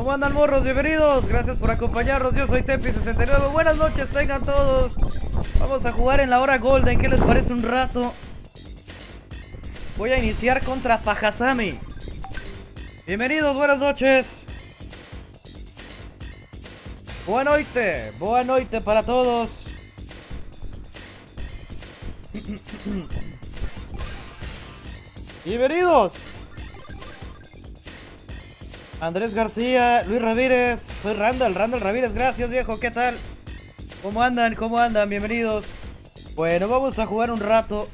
¿Cómo andan morros? Bienvenidos, gracias por acompañarnos. Yo soy Tepi69. Buenas noches, tengan todos. Vamos a jugar en la hora Golden. ¿Qué les parece un rato? Voy a iniciar contra Pajasami. Bienvenidos, buenas noches. Buenas noches, buenas noches para todos. Bienvenidos. Andrés García, Luis Ramírez, soy Randall, Randall Ramírez, gracias viejo, ¿qué tal? ¿Cómo andan? ¿Cómo andan? Bienvenidos. Bueno, vamos a jugar un rato.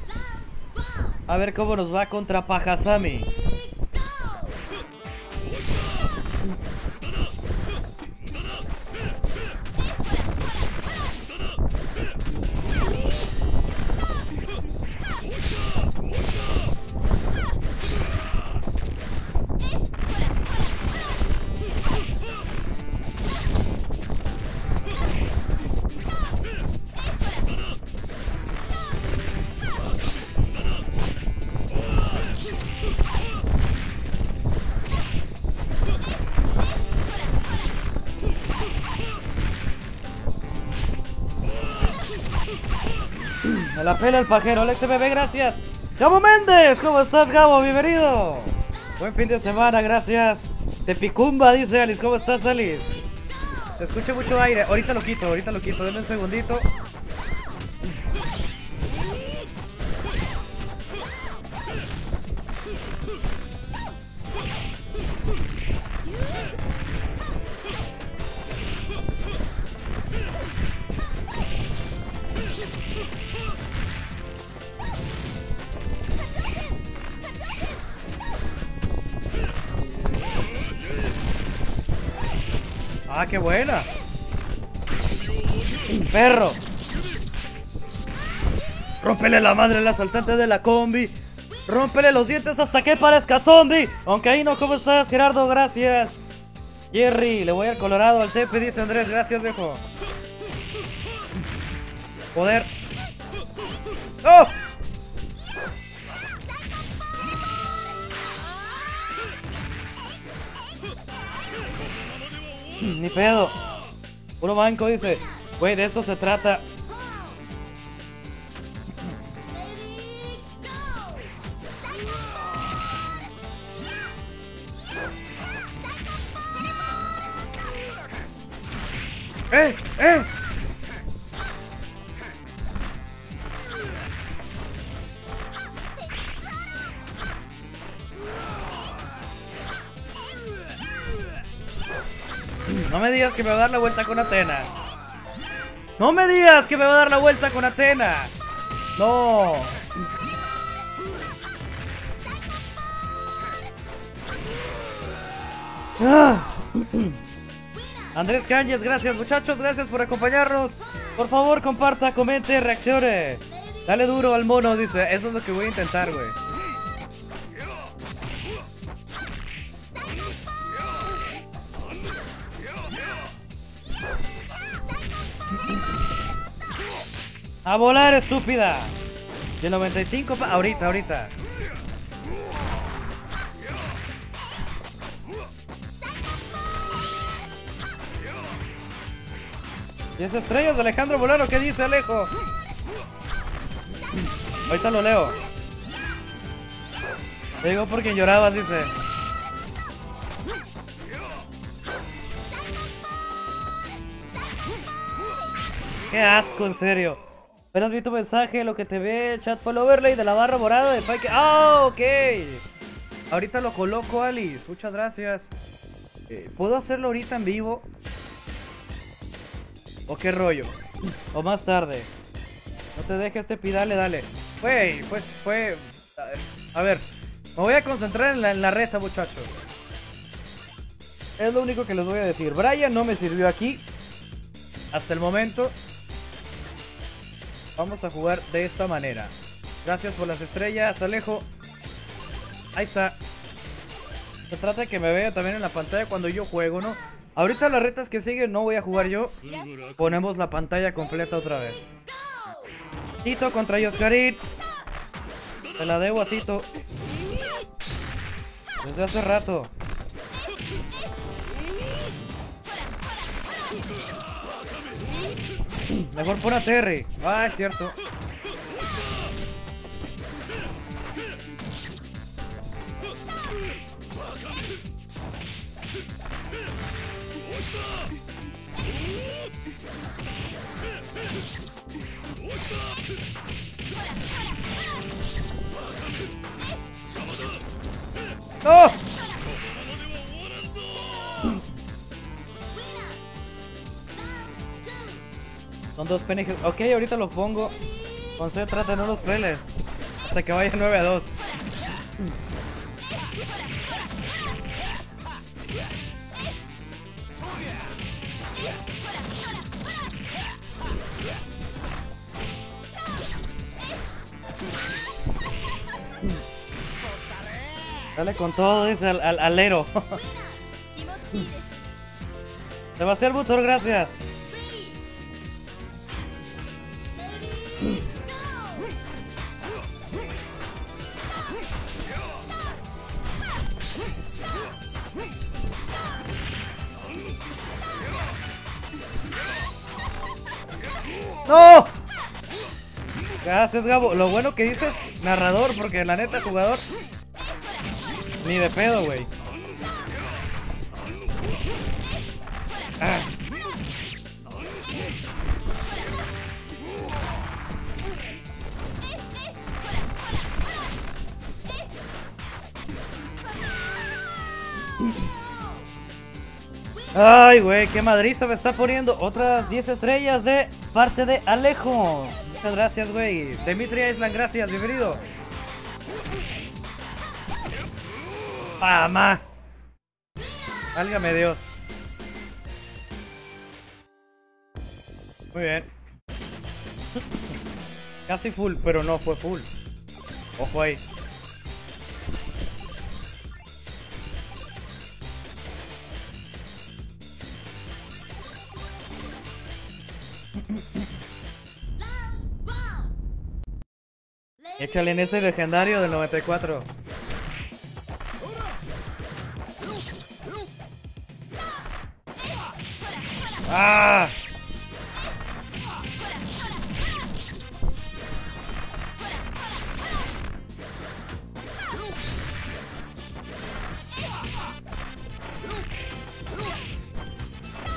A ver cómo nos va contra Pajasami. Pela el pajero, Alex MB, gracias. Gabo Méndez, ¿cómo estás, Gabo? Bienvenido. Buen fin de semana, gracias. Te picumba, dice Alice. ¿Cómo estás, Alice? Te escucho mucho aire. Ahorita lo quito, ahorita lo quito. Denme un segundito. Qué buena. Perro. Rómpele la madre al asaltante de la combi. Rómpele los dientes hasta que parezca zombie. Aunque ahí no, ¿cómo estás, Gerardo? Gracias. Jerry, le voy al Colorado, al Tepe, dice Andrés. Gracias, viejo. Poder. ¡Oh! Ni pedo. Puro banco dice. Güey, de esto se trata. ¡Eh! Que me va a dar la vuelta con Atena. No me digas que me va a dar la vuelta con Atena. No. Ah. Andrés Cáñez, gracias muchachos, gracias por acompañarnos. Por favor, comparta, comente, reaccione. Dale duro al mono, dice. Eso es lo que voy a intentar, güey. A volar, estúpida. El 95 pa ahorita, ahorita. Y esas estrellas de Alejandro Bolero, ¿qué dice Alejo? Ahorita lo leo. Te digo porque llorabas, dice. Qué asco, en serio. Apenas vi tu mensaje, lo que te ve, chat fue el overlay de la barra morada de Pike. ¡Ah, ok! Ahorita lo coloco, Alice. Muchas gracias. Eh, ¿Puedo hacerlo ahorita en vivo? ¿O qué rollo? ¿O más tarde? No te dejes te pidale, dale. Güey, pues fue... A ver, me voy a concentrar en la, en la reta, muchachos. Es lo único que les voy a decir. Brian no me sirvió aquí. Hasta el momento. Vamos a jugar de esta manera. Gracias por las estrellas, Alejo. Ahí está. Se trata de que me vea también en la pantalla cuando yo juego, ¿no? Ahorita las retas que siguen no voy a jugar yo. Ponemos la pantalla completa otra vez. Tito contra Yoscarit. Te la debo a Tito. Desde hace rato. Mejor pon a Terry. Ah, es cierto. Son dos PNGs. Ok, ahorita los pongo. Cuando se trata no los preles. Hasta que vaya 9 a 2. Dale con todo, dice al, al alero. Se va gracias. ¡No! Gracias, Gabo. Lo bueno que dices narrador, porque la neta, jugador. Ni de pedo, güey. Ah. Ay, güey, qué madriza me está poniendo. Otras 10 estrellas de parte de Alejo. Muchas gracias, güey. Dimitri Island, gracias, bienvenido. ¡Mamá! Válgame Dios. Muy bien. Casi full, pero no fue full. Ojo ahí. Échale en ese legendario del 94. ¡Ah!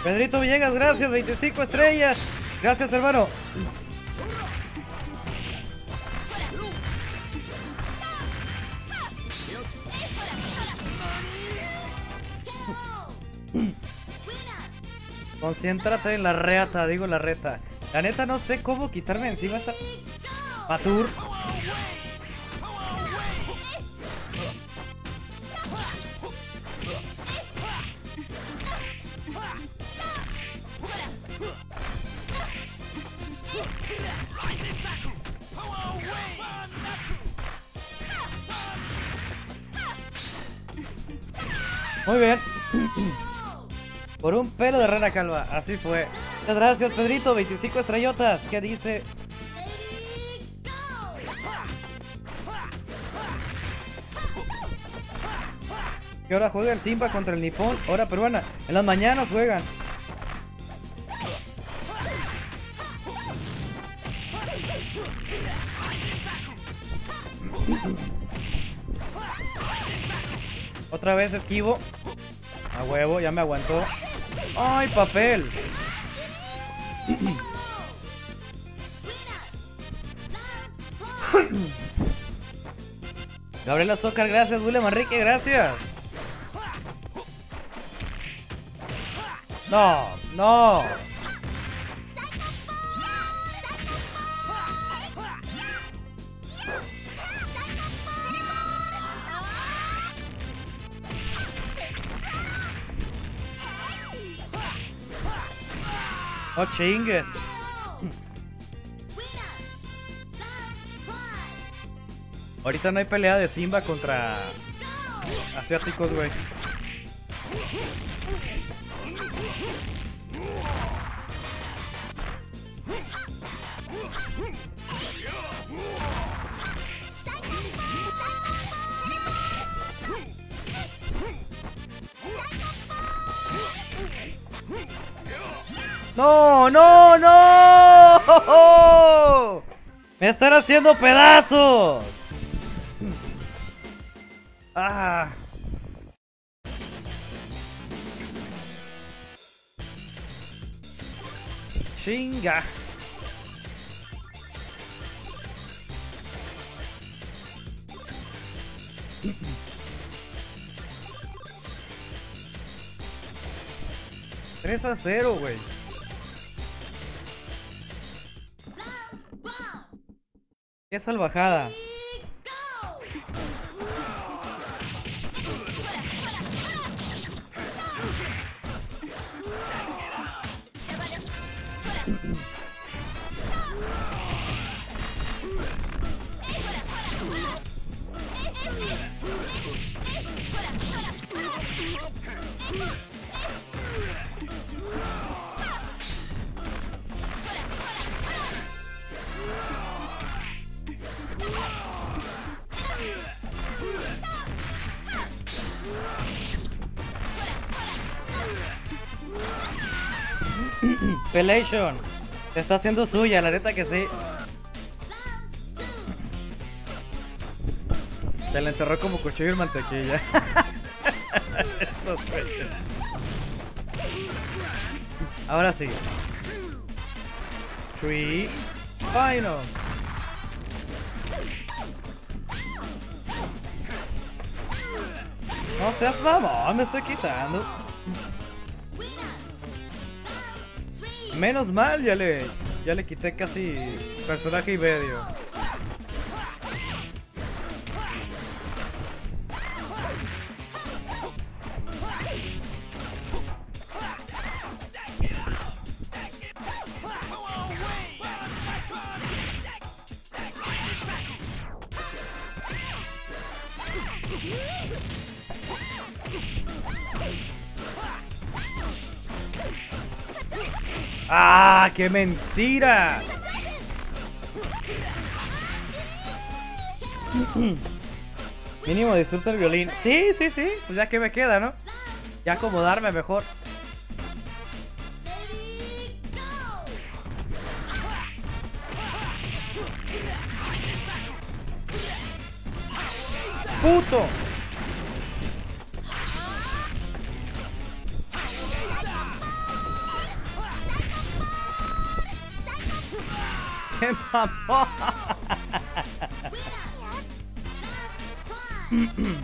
Pedrito Villegas, gracias, 25 estrellas. Gracias, hermano. Concéntrate en la reata, digo la reta. La neta no sé cómo quitarme encima esa... Matur. Pelo de rana calva, así fue. Muchas gracias, Pedrito. 25 estrellotas. ¿Qué dice? ¿Qué hora juega el Simba contra el Nippon? Hora peruana. En las mañanas juegan. Otra vez esquivo. A huevo, ya me aguantó. ¡Ay, papel! Gabriela Zócar, gracias. William Enrique, gracias. No, no. No chingues. Ahorita no hay pelea de Simba contra asiáticos, güey. Me están haciendo pedazos. Ah. Chinga. Tres a 0, güey. Qué salvajada. Pelation. Se está haciendo suya, la neta que sí. Se la enterró como cuchillo en mantequilla. Ahora sí. Three. Final. No seas mamón, me estoy quitando. Menos mal, ya le, ya le quité casi personaje y medio. Qué mentira! Mínimo disfruta el violín. Sí, sí, sí. Pues ya que me queda, ¿no? Ya acomodarme mejor. ¡Puto! ¡Qué mamón!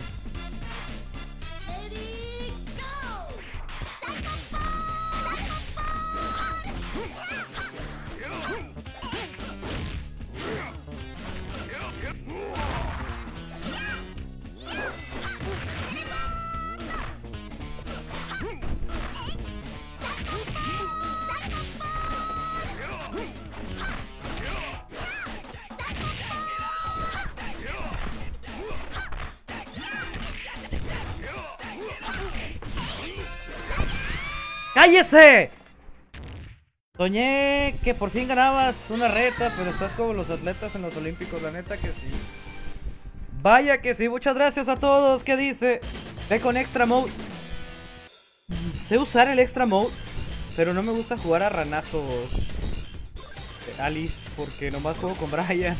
¡Cállese! Soñé que por fin ganabas una reta, pero estás como los atletas en los olímpicos, la neta que sí. Vaya que sí, muchas gracias a todos. ¿Qué dice? Ve con extra mode. Sé usar el extra mode, pero no me gusta jugar a ranazos. de Alice, porque nomás juego con Brian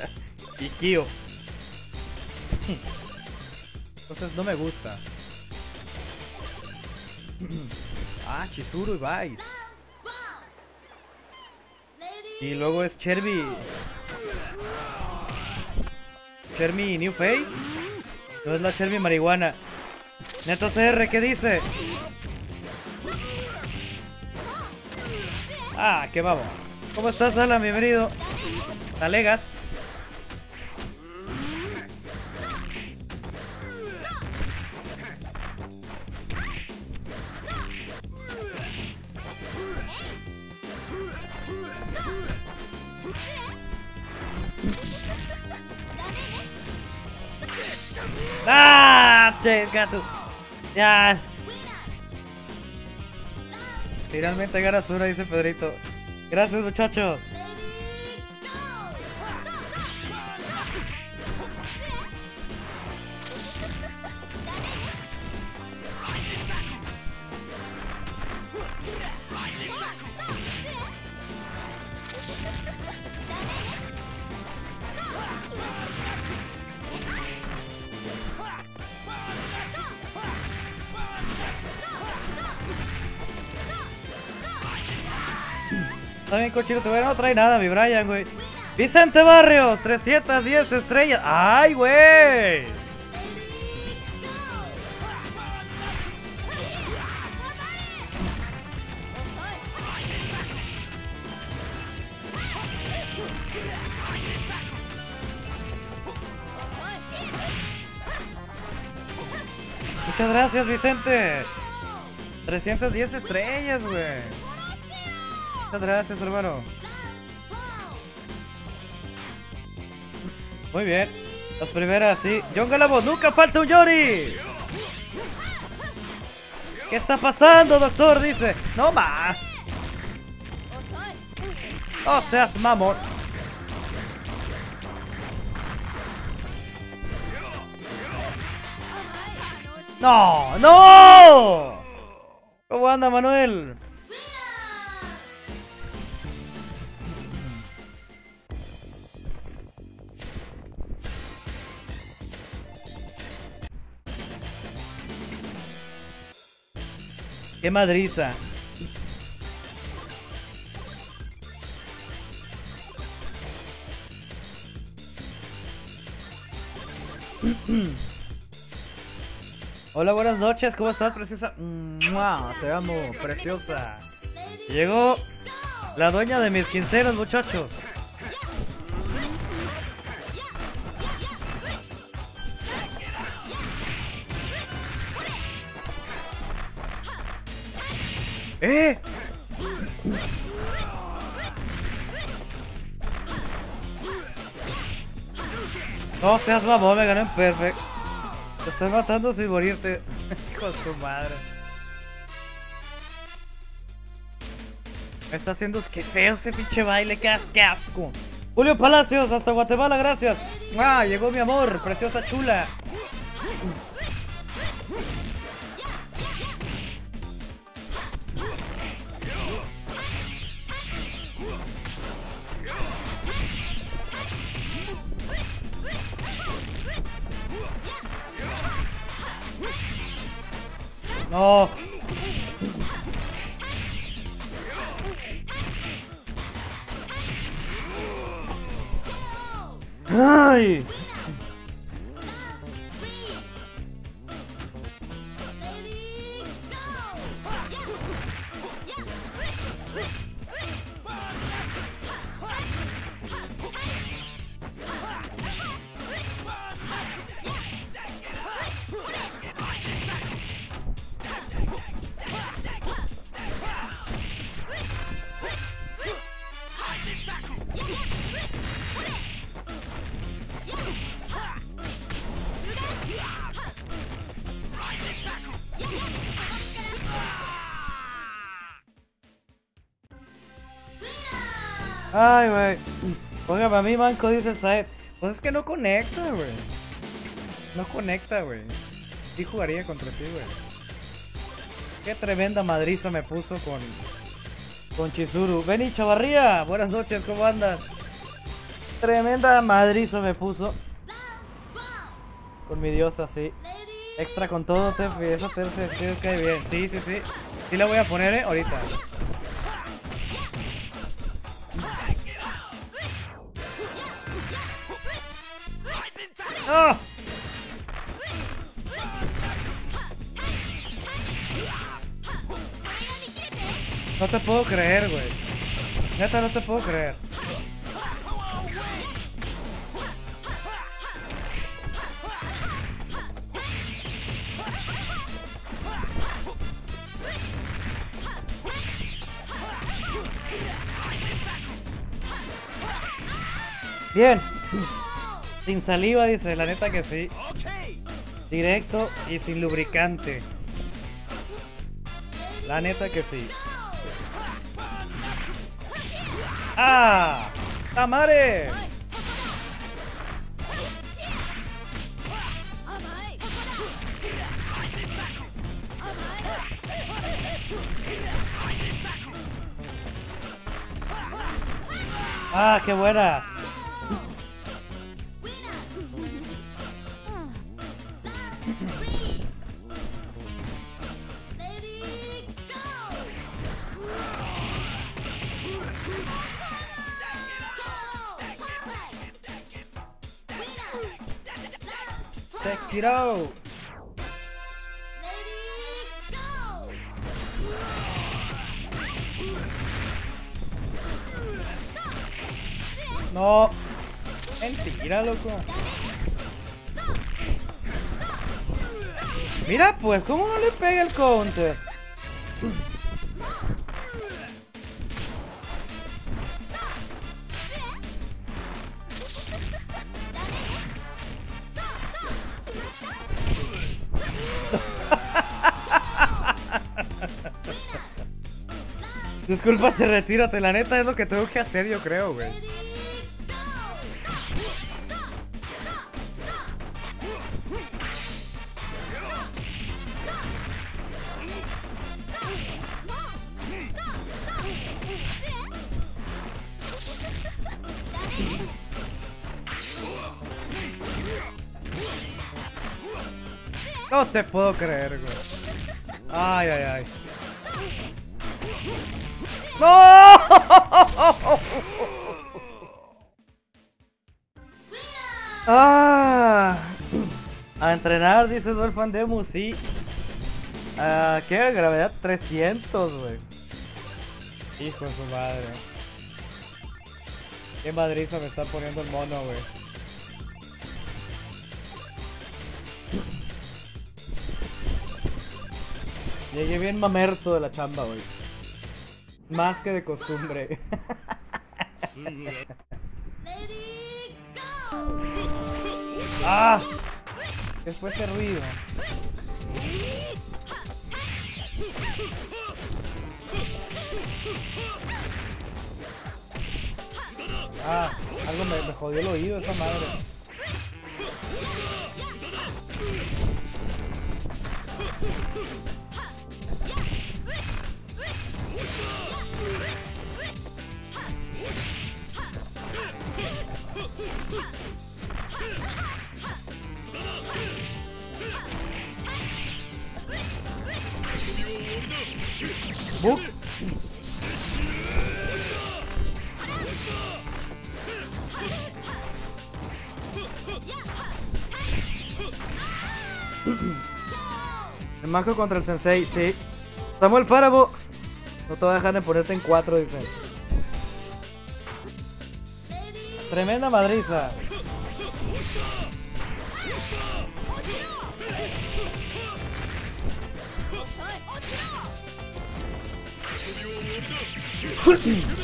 y Kyo. Entonces no me gusta. Ah, Chizuru y Vice. Y luego es Cherby. Chermy New Face. No es la Chermy marihuana. Neto CR, ¿qué dice? Ah, qué babo. ¿Cómo estás, Alan? Bienvenido. Talegas. ¡Ah! Che, gato. Ya. Finalmente ganas una, dice Pedrito. Gracias, muchachos. Bien, cochino, te no trae nada, mi Brian, güey. Vicente Barrios, 310 estrellas. ¡Ay, güey! Muchas gracias, Vicente. 310 estrellas, güey. Muchas gracias, hermano. Muy bien. Las primeras, sí. John Galabo, nunca falta un Yori. ¿Qué está pasando, doctor? Dice. No más. No seas mamón. No, no. ¿Cómo anda, Manuel? Qué madriza. Hola, buenas noches, ¿cómo estás, preciosa? ¡Mua! Te amo, preciosa. Llegó la dueña de mis quincenas, muchachos. ¡Eh! No seas mamón, me gané en perfect. Te estoy matando sin morirte. De su madre. Me está haciendo que feo ese pinche baile, qué asco. Julio Palacios, hasta Guatemala, gracias. Ah, llegó mi amor, preciosa chula. No. Ay. Ay, güey. Oiga, para mí, Manco dice Saed. Pues es que no conecta, güey. No conecta, güey. Sí jugaría contra ti, güey. Qué tremenda madriza me puso con. Con Chizuru. Benny Chavarría, buenas noches, ¿cómo andas? Tremenda madriza me puso. Con mi diosa, sí. Extra con todo, Tefi. Esa sí es cae bien. Sí, sí, sí. Sí la voy a poner, eh, ahorita. ¡No! Te puedo creer, güey. Neta, no te puedo creer. Bien. Sin saliva, dice, la neta que sí. Directo y sin lubricante. La neta que sí. ¡Ah! ¡Tamare! ¡Ah, qué buena! It out. No. Mentira, loco. Mira, pues, ¿cómo no le pega el counter? Discúlpate, retírate. La neta es lo que tengo que hacer, yo creo, güey. No te puedo creer, güey. Ay, ay, ay. ¡No! Ah, a entrenar, dice Dolphin Demu, sí. Ah, ¿Qué? Gravedad 300, güey. Hijo de su madre. Qué madriza me está poniendo el mono, güey. Llegué bien mamerto de la chamba, güey. Más que de costumbre. ¡Ah! ¿Qué fue ese ruido? Ah, algo me, me jodió el oído esa madre. Manco contra el sensei, sí. Samuel Páramo. No te voy a dejar de ponerte en cuatro, dice. Tremenda madriza.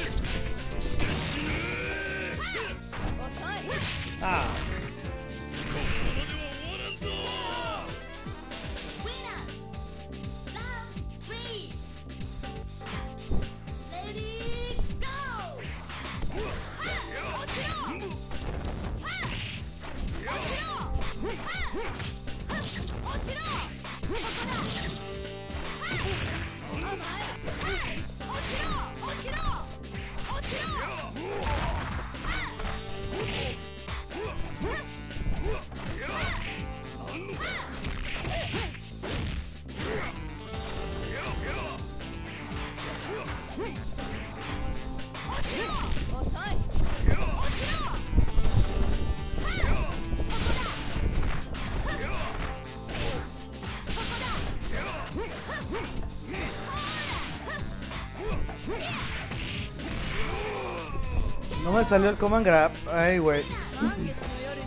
salió el command grab. Ay, güey.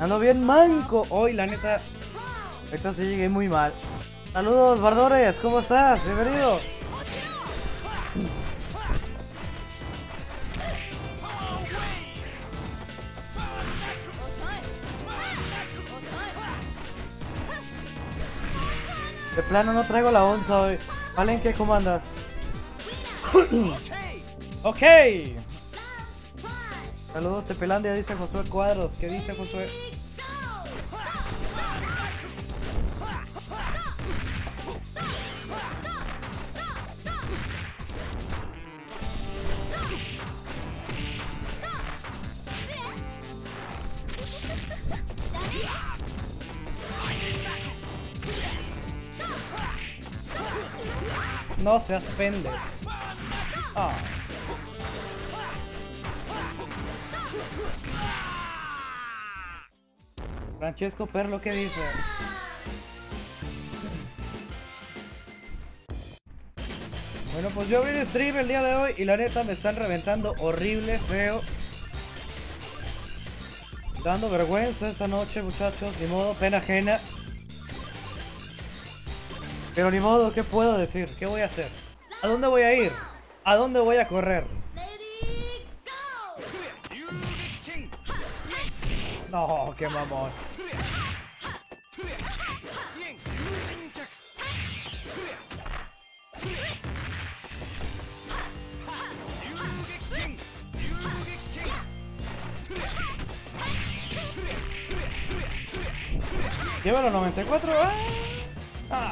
Ando bien manco. Hoy, la neta. Esta sí llegué muy mal. Saludos, Bardores. ¿Cómo estás? Bienvenido. De plano no traigo la onza hoy. Valen, ¿qué cómo andas? ok. Saludos, Tepelandia, dice Josué Cuadros. ¿Qué dice Josué? No seas pende. Chesco Perlo, ¿qué dice? Bueno, pues yo abrí el stream el día de hoy y la neta me están reventando horrible, feo. Dando vergüenza esta noche, muchachos. Ni modo, pena ajena. Pero ni modo, ¿qué puedo decir? ¿Qué voy a hacer? ¿A dónde voy a ir? ¿A dónde voy a correr? No, qué mamón. Llévalo 94. ¡Ah! Ah.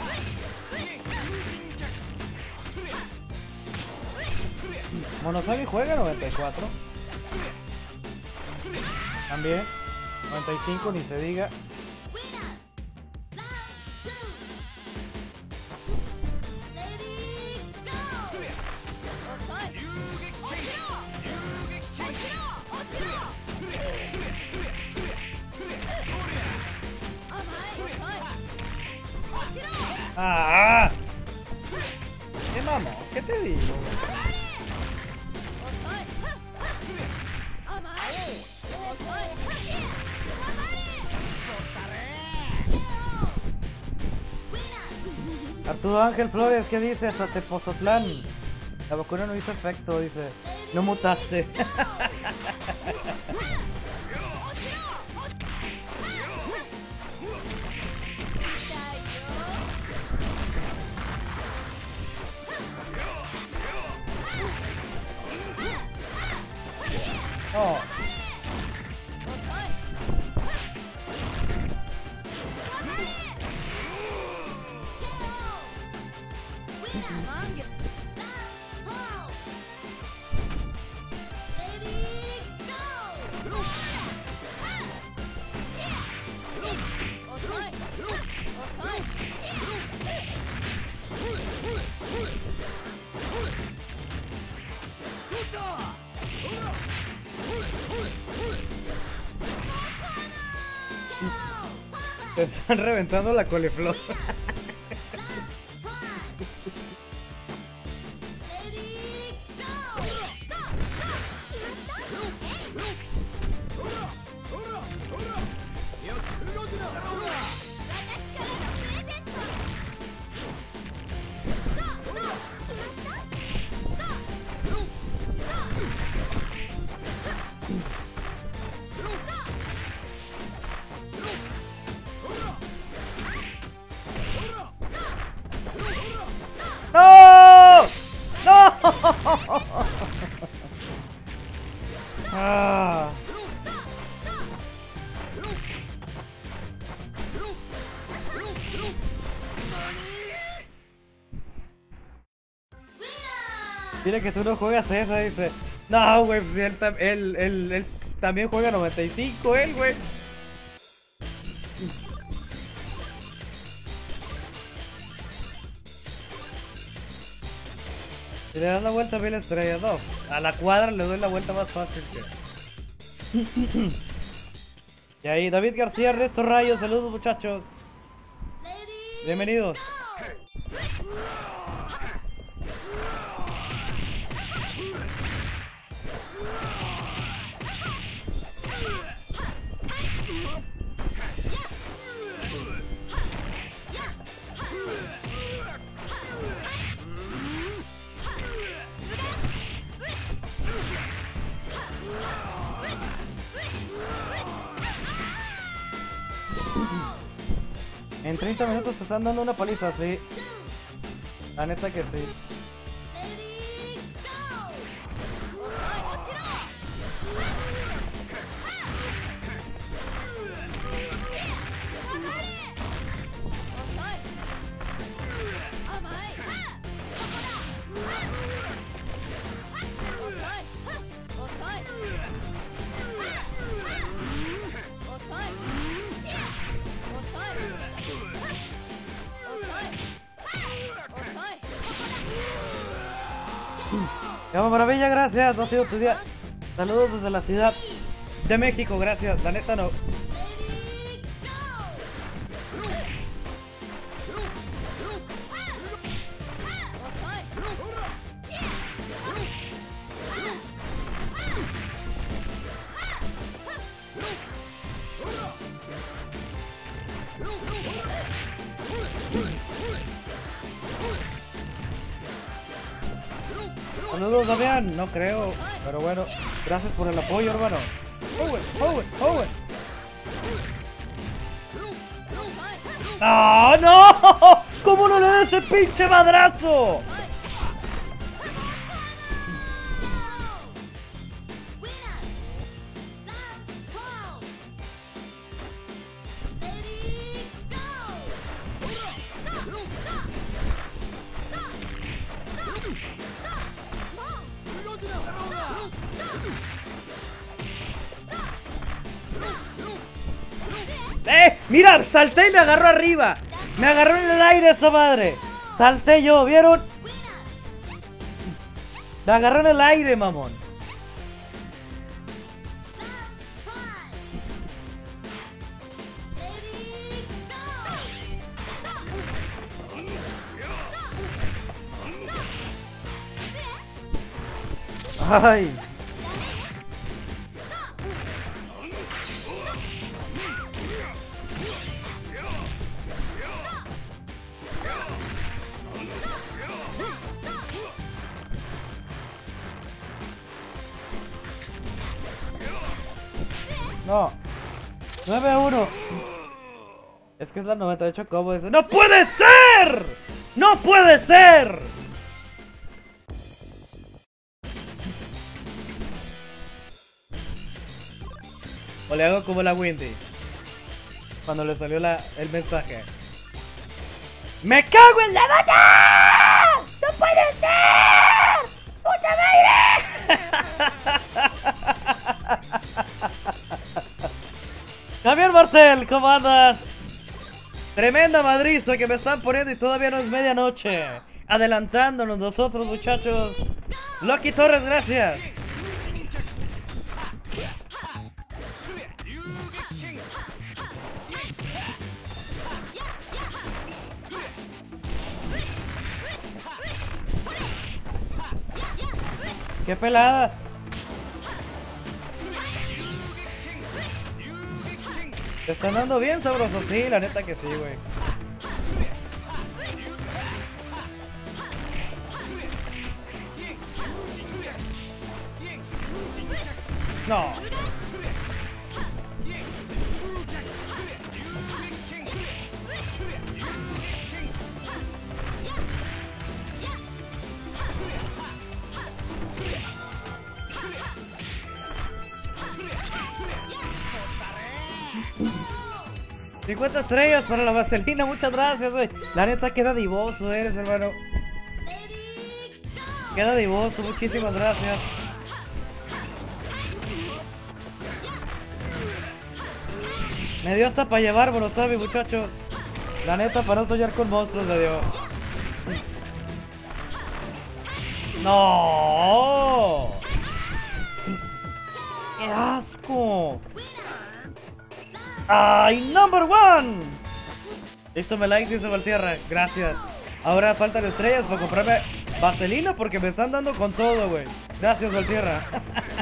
Juega 94. También. 95, ni se diga. Ángel Flores, ¿qué dice? Hasta Tepozotlán. La vacuna no hizo efecto, dice. No mutaste. están reventando la coliflor. Dile que tú no juegas esa, dice. No, güey, pues él, él, él, él también juega 95, él, güey. Si le das la vuelta a mil estrellas, no. A la cuadra le doy la vuelta más fácil que. y ahí, David García, Resto Rayos, saludos muchachos. Bienvenidos. Están dando una paliza, sí. La neta que sí. Llama Maravilla, gracias. No ha sido tu día. Saludos desde la ciudad de México, gracias. La neta no. No creo, pero bueno, gracias por el apoyo, hermano. Owen, Owen, Owen. ¡Ah, no! ¿Cómo no le da ese pinche madrazo? Agarró arriba. Me agarró en el aire esa madre. Salté yo, ¿vieron? Me agarró en el aire, mamón. Ay. Es la 98 como ese. ¡No puede ser! ¡No puede ser! O le hago como la Windy. Cuando le salió la, el mensaje. ¡Me cago en la bata! ¡No puede ser! ¡Puta madre! Javier Martel, ¿cómo andas? Tremenda madriza que me están poniendo y todavía no es medianoche. Adelantándonos nosotros, muchachos. Loki Torres, gracias. ¡Qué pelada! Te están dando bien sabroso, sí, la neta que sí, güey. ¡50 estrellas para la vaselina! Muchas gracias, güey. La neta queda divoso, eres, hermano. Queda divoso, muchísimas gracias. Me dio hasta para llevar, lo sabe, muchacho. La neta, para no soñar con monstruos, me dio. ¡No! ¡Qué asco! ¡Ay, number one! Listo, me like, dice Valtierra. Gracias. Ahora faltan estrellas para comprarme vaselina porque me están dando con todo, güey. Gracias, Valtierra.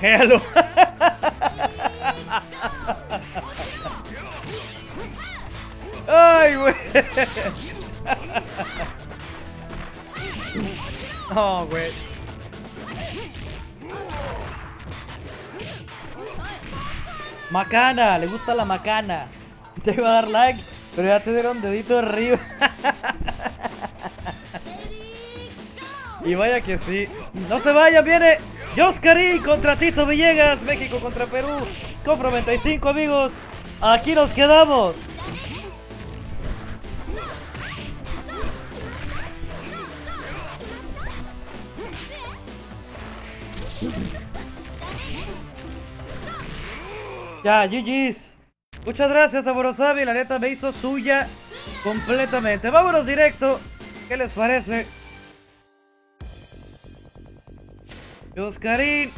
Navajéalo. Ay, güey. No, güey. Macana, le gusta la macana. Te iba a dar like, pero ya te dieron dedito arriba. Y vaya que sí. No se vayan, viene Joscari contra Tito Villegas. México contra Perú. Con 95 amigos. Aquí nos quedamos. Ya, GG's. Muchas gracias a Borosabi, la neta me hizo suya completamente. Vámonos directo. ¿Qué les parece? Oscarín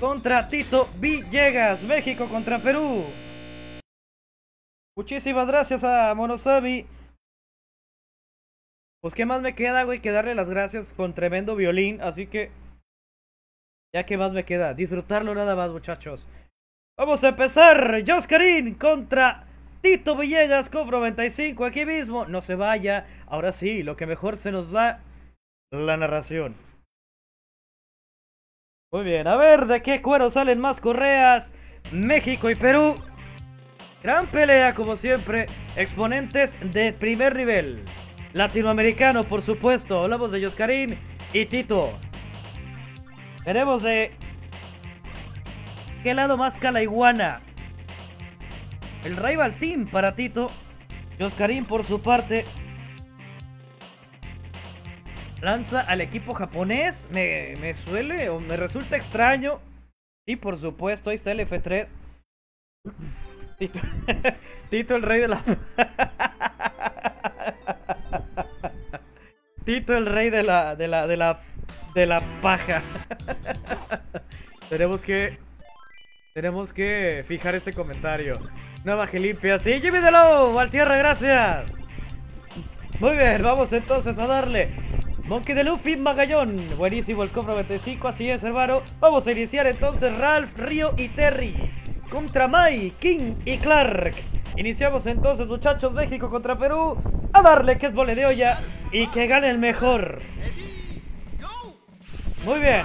contra Tito Villegas, México contra Perú. Muchísimas gracias a Monosabi. Pues qué más me queda, güey, que darle las gracias con tremendo violín, así que... Ya que más me queda, disfrutarlo nada más, muchachos. Vamos a empezar, Joscarín contra Tito Villegas, Cobro 95, aquí mismo. No se vaya, ahora sí, lo que mejor se nos da, la narración. Muy bien, a ver de qué cuero salen más correas. México y Perú. Gran pelea, como siempre. Exponentes de primer nivel. Latinoamericano, por supuesto. Hablamos de Yoscarín y Tito. Veremos de. ¿Qué lado más cala iguana? El rival team para Tito. Yoscarín, por su parte. Lanza al equipo japonés. Me, me suele o me resulta extraño. Y por supuesto, ahí está el F3. Tito, Tito el rey de la. Tito el rey de la. de la. de la. de la paja. tenemos que. Tenemos que fijar ese comentario. Nueva limpia. Sí, Jimmy de Lobo, Valtierra, gracias. Muy bien, vamos entonces a darle. Monkey de Luffy, Magallón. Buenísimo el cofre 95, así es, hermano. Vamos a iniciar entonces Ralph, Río y Terry. Contra Mai, King y Clark. Iniciamos entonces, muchachos, México contra Perú. A darle que es vole de olla y que gane el mejor. Muy bien.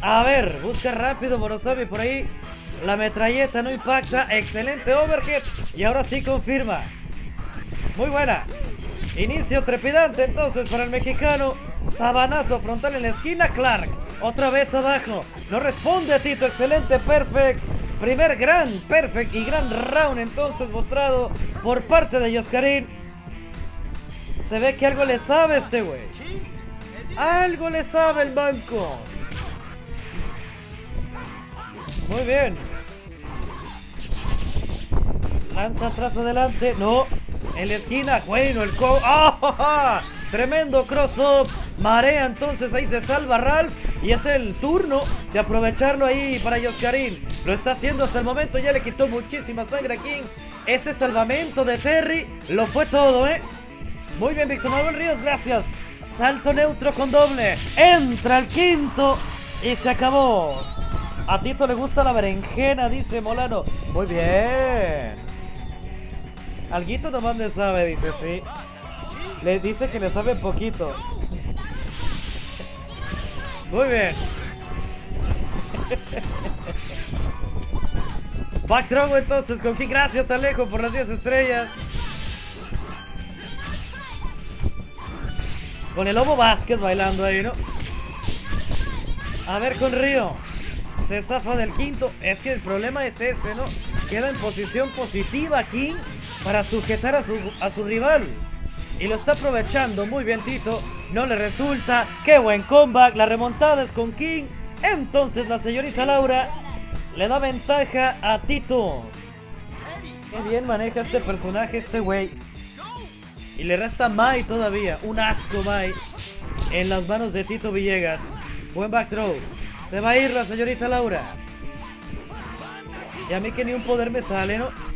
A ver, busca rápido Morosabi por ahí. La metralleta no impacta. Excelente overhead. Y ahora sí confirma. Muy buena. Inicio trepidante entonces para el mexicano. Sabanazo frontal en la esquina. Clark. Otra vez abajo. No responde a Tito. Excelente. Perfect. Primer gran, perfect y gran round entonces mostrado por parte de Yoscarín. Se ve que algo le sabe este güey. Algo le sabe el banco. Muy bien. Lanza atrás adelante. No. En la esquina. Bueno, el co. ¡Ah! Tremendo cross-up. Marea entonces. Ahí se salva Ralph. Y es el turno de aprovecharlo ahí para Yoscarín. Lo está haciendo hasta el momento. Ya le quitó muchísima sangre a King. Ese salvamento de Terry lo fue todo, ¿eh? Muy bien, Víctor Manuel Ríos. Gracias. Salto neutro con doble. Entra el quinto. Y se acabó. A Tito le gusta la berenjena, dice Molano. Muy bien. Alguito nomás le sabe, dice, sí. Le dice que le sabe poquito. Muy bien. Backdraw entonces, con King. Gracias, Alejo, por las 10 estrellas. Con el Lobo Vázquez bailando ahí, ¿no? A ver con Río. Se zafa del quinto. Es que el problema es ese, ¿no? Queda en posición positiva King para sujetar a su, rival. Y lo está aprovechando muy bien Tito. No le resulta. Qué buen comeback. La remontada es con King. Entonces la señorita Laura le da ventaja a Tito. Qué bien maneja este personaje, este güey. Y le resta Mai todavía. Un asco Mai. En las manos de Tito Villegas. Buen back throw. Se va a ir la señorita Laura. Y a mí que ni un poder me sale, ¿no?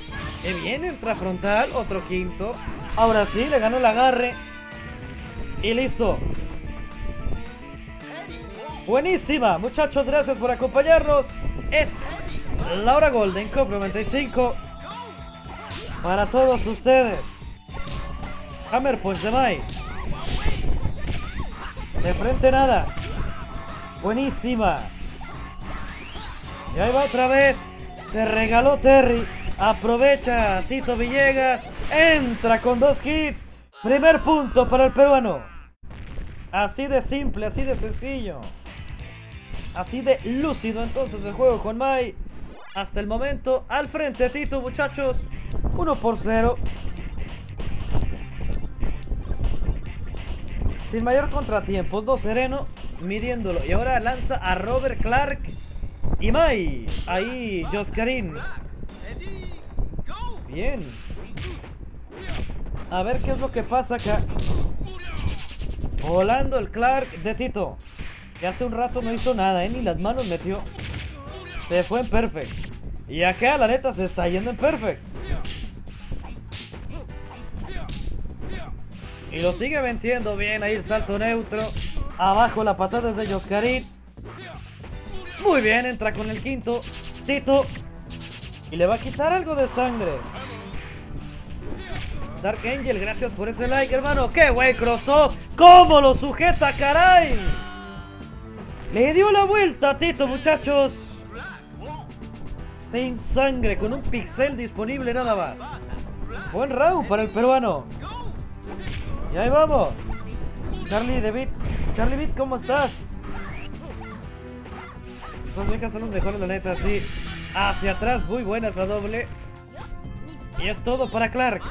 Que bien, entra frontal, otro quinto. Ahora sí, le ganó el agarre. Y listo. Buenísima, muchachos, gracias por acompañarnos. Es Laura Golden, Cup 95. Para todos ustedes. Hammer Punch de Mai. De frente nada. Buenísima. Y ahí va otra vez. Se regaló Terry. Aprovecha Tito Villegas. Entra con dos hits. Primer punto para el peruano. Así de simple, así de sencillo. Así de lúcido entonces el juego con Mai. Hasta el momento al frente Tito muchachos. 1 por 0. Sin mayor contratiempo, dos sereno, midiéndolo. Y ahora lanza a Robert Clark y Mai. Ahí, Joscarín. Bien. A ver qué es lo que pasa acá. Volando el Clark de Tito. Que hace un rato no hizo nada, ¿eh? Ni las manos metió. Se fue en perfect. Y acá la neta se está yendo en perfect. Y lo sigue venciendo bien ahí el salto neutro. Abajo la patada de Joscarín. Muy bien, entra con el quinto. Tito. Y le va a quitar algo de sangre. Dark Angel, gracias por ese like, hermano. ¡Qué buen crossover! ¿Cómo lo sujeta, caray? Le dio la vuelta Tito, muchachos. Sin sangre, con un pixel disponible nada más. Buen round para el peruano. Y ahí vamos. Charlie David. Charlie Beat, ¿cómo estás? Esas viejas son los mejores, la neta, sí. Hacia atrás, muy buenas a doble. Y es todo para Clark.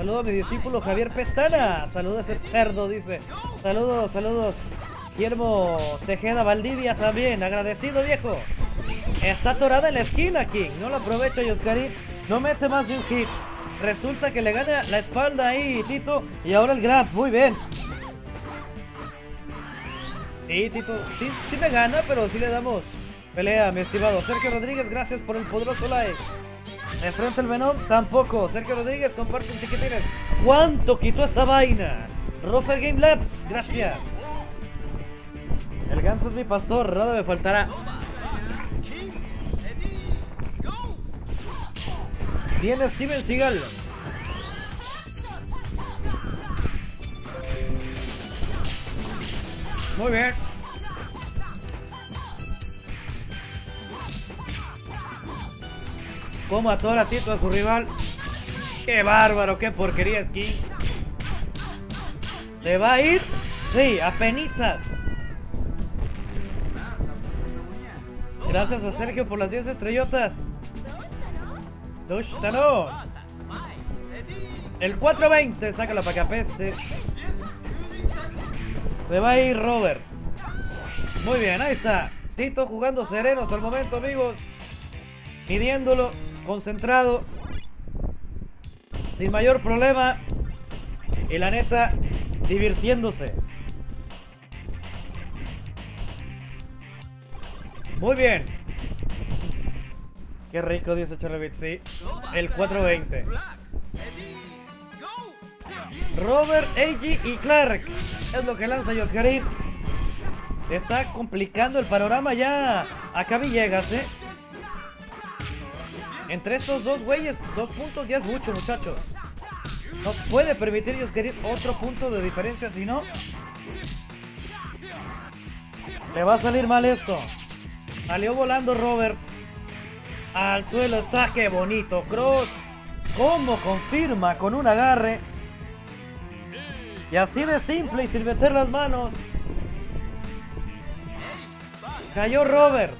Saludo a mi discípulo Javier Pestana. Saludos a ese cerdo, dice. Saludos, saludos. Guillermo Tejeda Valdivia también. Agradecido, viejo. Está atorada en la esquina, King. No lo aprovecha, Yoscarín. No mete más de un hit. Resulta que le gana la espalda ahí, Tito. Y ahora el grab. Muy bien. Sí, Tito. Sí, sí me gana, pero sí le damos pelea, mi estimado. Sergio Rodríguez, gracias por el poderoso like. Enfrente el Venom, tampoco. Sergio Rodríguez, comparte un chiquitines. ¿Cuánto quitó esa vaina? Rofer Game Labs, gracias. El ganso es mi pastor, nada me faltará. Viene Steven Seagal. Muy bien. Como atora Tito a su rival. ¡Qué bárbaro! ¡Qué porquería, Skin! ¿Se va a ir? Sí, apenitas. Gracias a Sergio por las 10 estrellotas. Dushtano. El 420, sácala para que apeste. Se va a ir Robert. Muy bien, ahí está. Tito jugando sereno hasta el momento, amigos. Midiéndolo, concentrado. Sin mayor problema. Y la neta, divirtiéndose. Muy bien. Qué rico, dice Charlevit, sí. El 420. Robert, Eiji y Clark. Es lo que lanza Yoscarín. Está complicando el panorama ya. Acá Villegas, ¿eh? Entre estos dos güeyes, dos puntos ya es mucho, muchachos. No puede permitir Yoscarín otro punto de diferencia, si no... Le va a salir mal esto. Salió volando Robert. Al suelo está, qué bonito. Cross. Como confirma con un agarre. Y así de simple y sin meter las manos. Cayó Robert.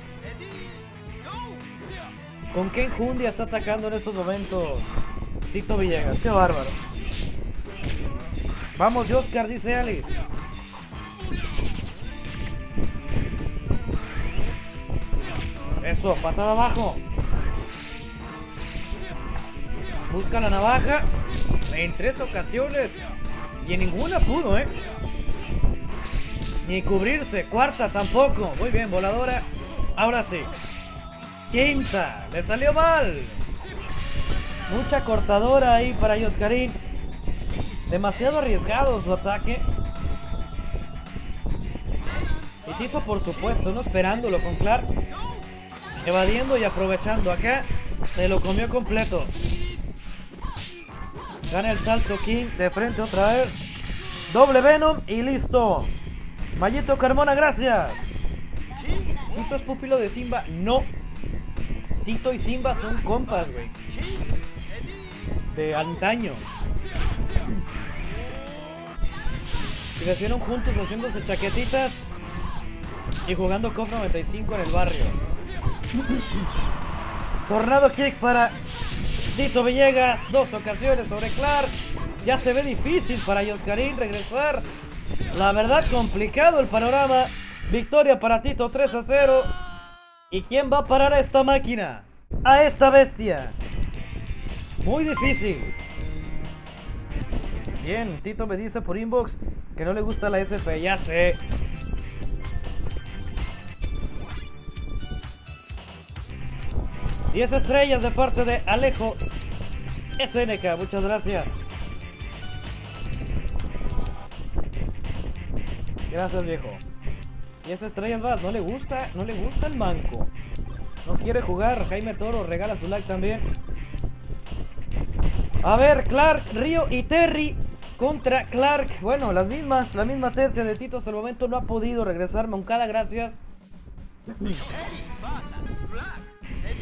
¿Con qué enjundia está atacando en estos momentos? Tito Villegas, qué bárbaro. Vamos, Oscar, dice Alice. Eso, patada abajo. Busca la navaja en tres ocasiones y en ninguna pudo, ¿eh? Ni cubrirse, cuarta tampoco. Muy bien, voladora. Ahora sí. Quinta, le salió mal. Mucha cortadora ahí para Yoscarín. Demasiado arriesgado su ataque. Y Tito, por supuesto, no esperándolo con Clark. Evadiendo y aprovechando acá. Se lo comió completo. Gana el salto King de frente otra vez. Doble Venom y listo. Mayito Carmona, gracias. ¿Tito es pupilo de Simba? No. Tito y Simba son compas, güey. De antaño. Crecieron juntos haciéndose chaquetitas y jugando COF 95 en el barrio. Tornado kick para Tito Villegas, dos ocasiones sobre Clark. Ya se ve difícil para Yoscarín regresar. La verdad, complicado el panorama. Victoria para Tito 3 a 0. ¿Y quién va a parar a esta máquina? A esta bestia. Muy difícil. Bien, Tito me dice por inbox que no le gusta la SP. Ya sé. Diez estrellas de parte de Alejo SNK. Muchas gracias. Gracias, viejo. 10 estrellas más. No le gusta, no le gusta el manco. No quiere jugar. Jaime Toro regala su like también. A ver, Clark, Río y Terry contra Clark. Bueno, las mismas, la misma tercia de Tito hasta el momento no ha podido regresar. Moncada, gracias.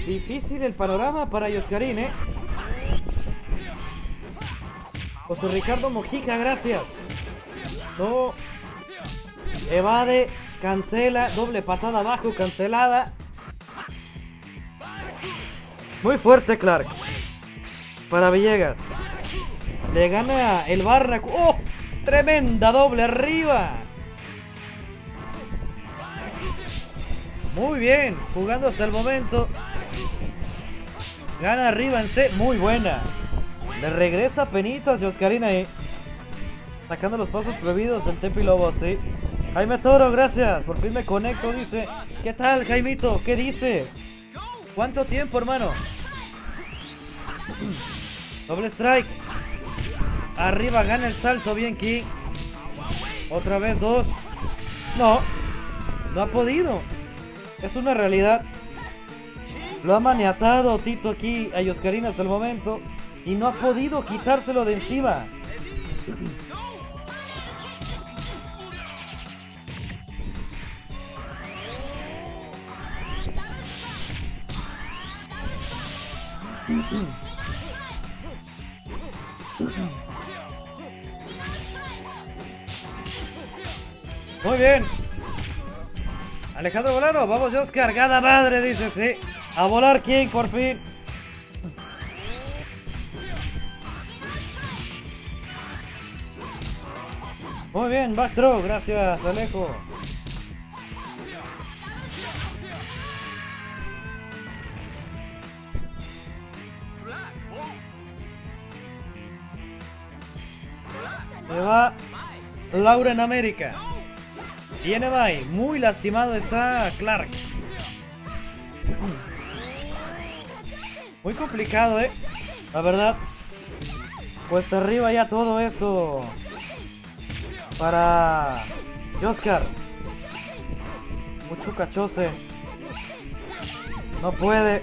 Difícil el panorama para Yoscarín, ¿eh? José Ricardo Mojica, gracias. No. Evade, cancela, doble patada abajo, cancelada. Muy fuerte Clark. Para Villegas. Le gana el Barraco. ¡Oh! Tremenda doble arriba. Muy bien, jugando hasta el momento. Gana arriba en C, muy buena. Le regresa penitas y Oscarina ahí. Sacando los pasos prohibidos el Tepi Lobo, sí. Jaime Toro, gracias. Por fin me conecto, dice. ¿Qué tal, Jaimito? ¿Qué dice? ¿Cuánto tiempo, hermano? Doble strike. Arriba gana el salto, bien King. Otra vez dos. No. No ha podido. Es una realidad. Lo ha maniatado Tito aquí a Yoscarín hasta el momento. Y no ha podido quitárselo de encima. Muy bien. Alejandro Volano, vamos ya cargada madre, dice, sí. A volar quién, por fin. Muy bien, back gracias Alejo. Se va Laura en América. Viene Mai, muy lastimado está Clark. Muy complicado, eh. La verdad. Cuesta arriba ya todo esto. Para Oscar. Mucho cachose. No puede.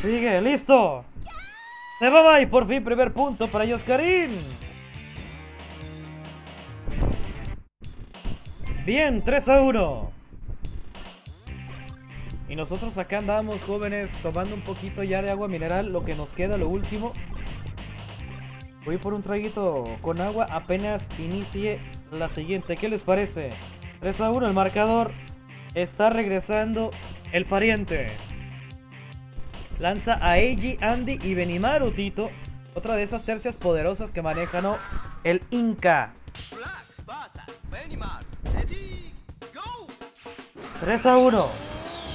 Sigue, listo. Se va Mai, por fin primer punto para Oscarín. Bien, 3 a 1. Y nosotros acá andamos, jóvenes, tomando un poquito ya de agua mineral, lo que nos queda, lo último. Voy por un traguito con agua apenas inicie la siguiente. ¿Qué les parece? 3 a 1 el marcador. Está regresando el pariente. Lanza a Eiji, Andy y Benimaru, Tito. Otra de esas tercias poderosas que maneja. El Inca. 3 a 1.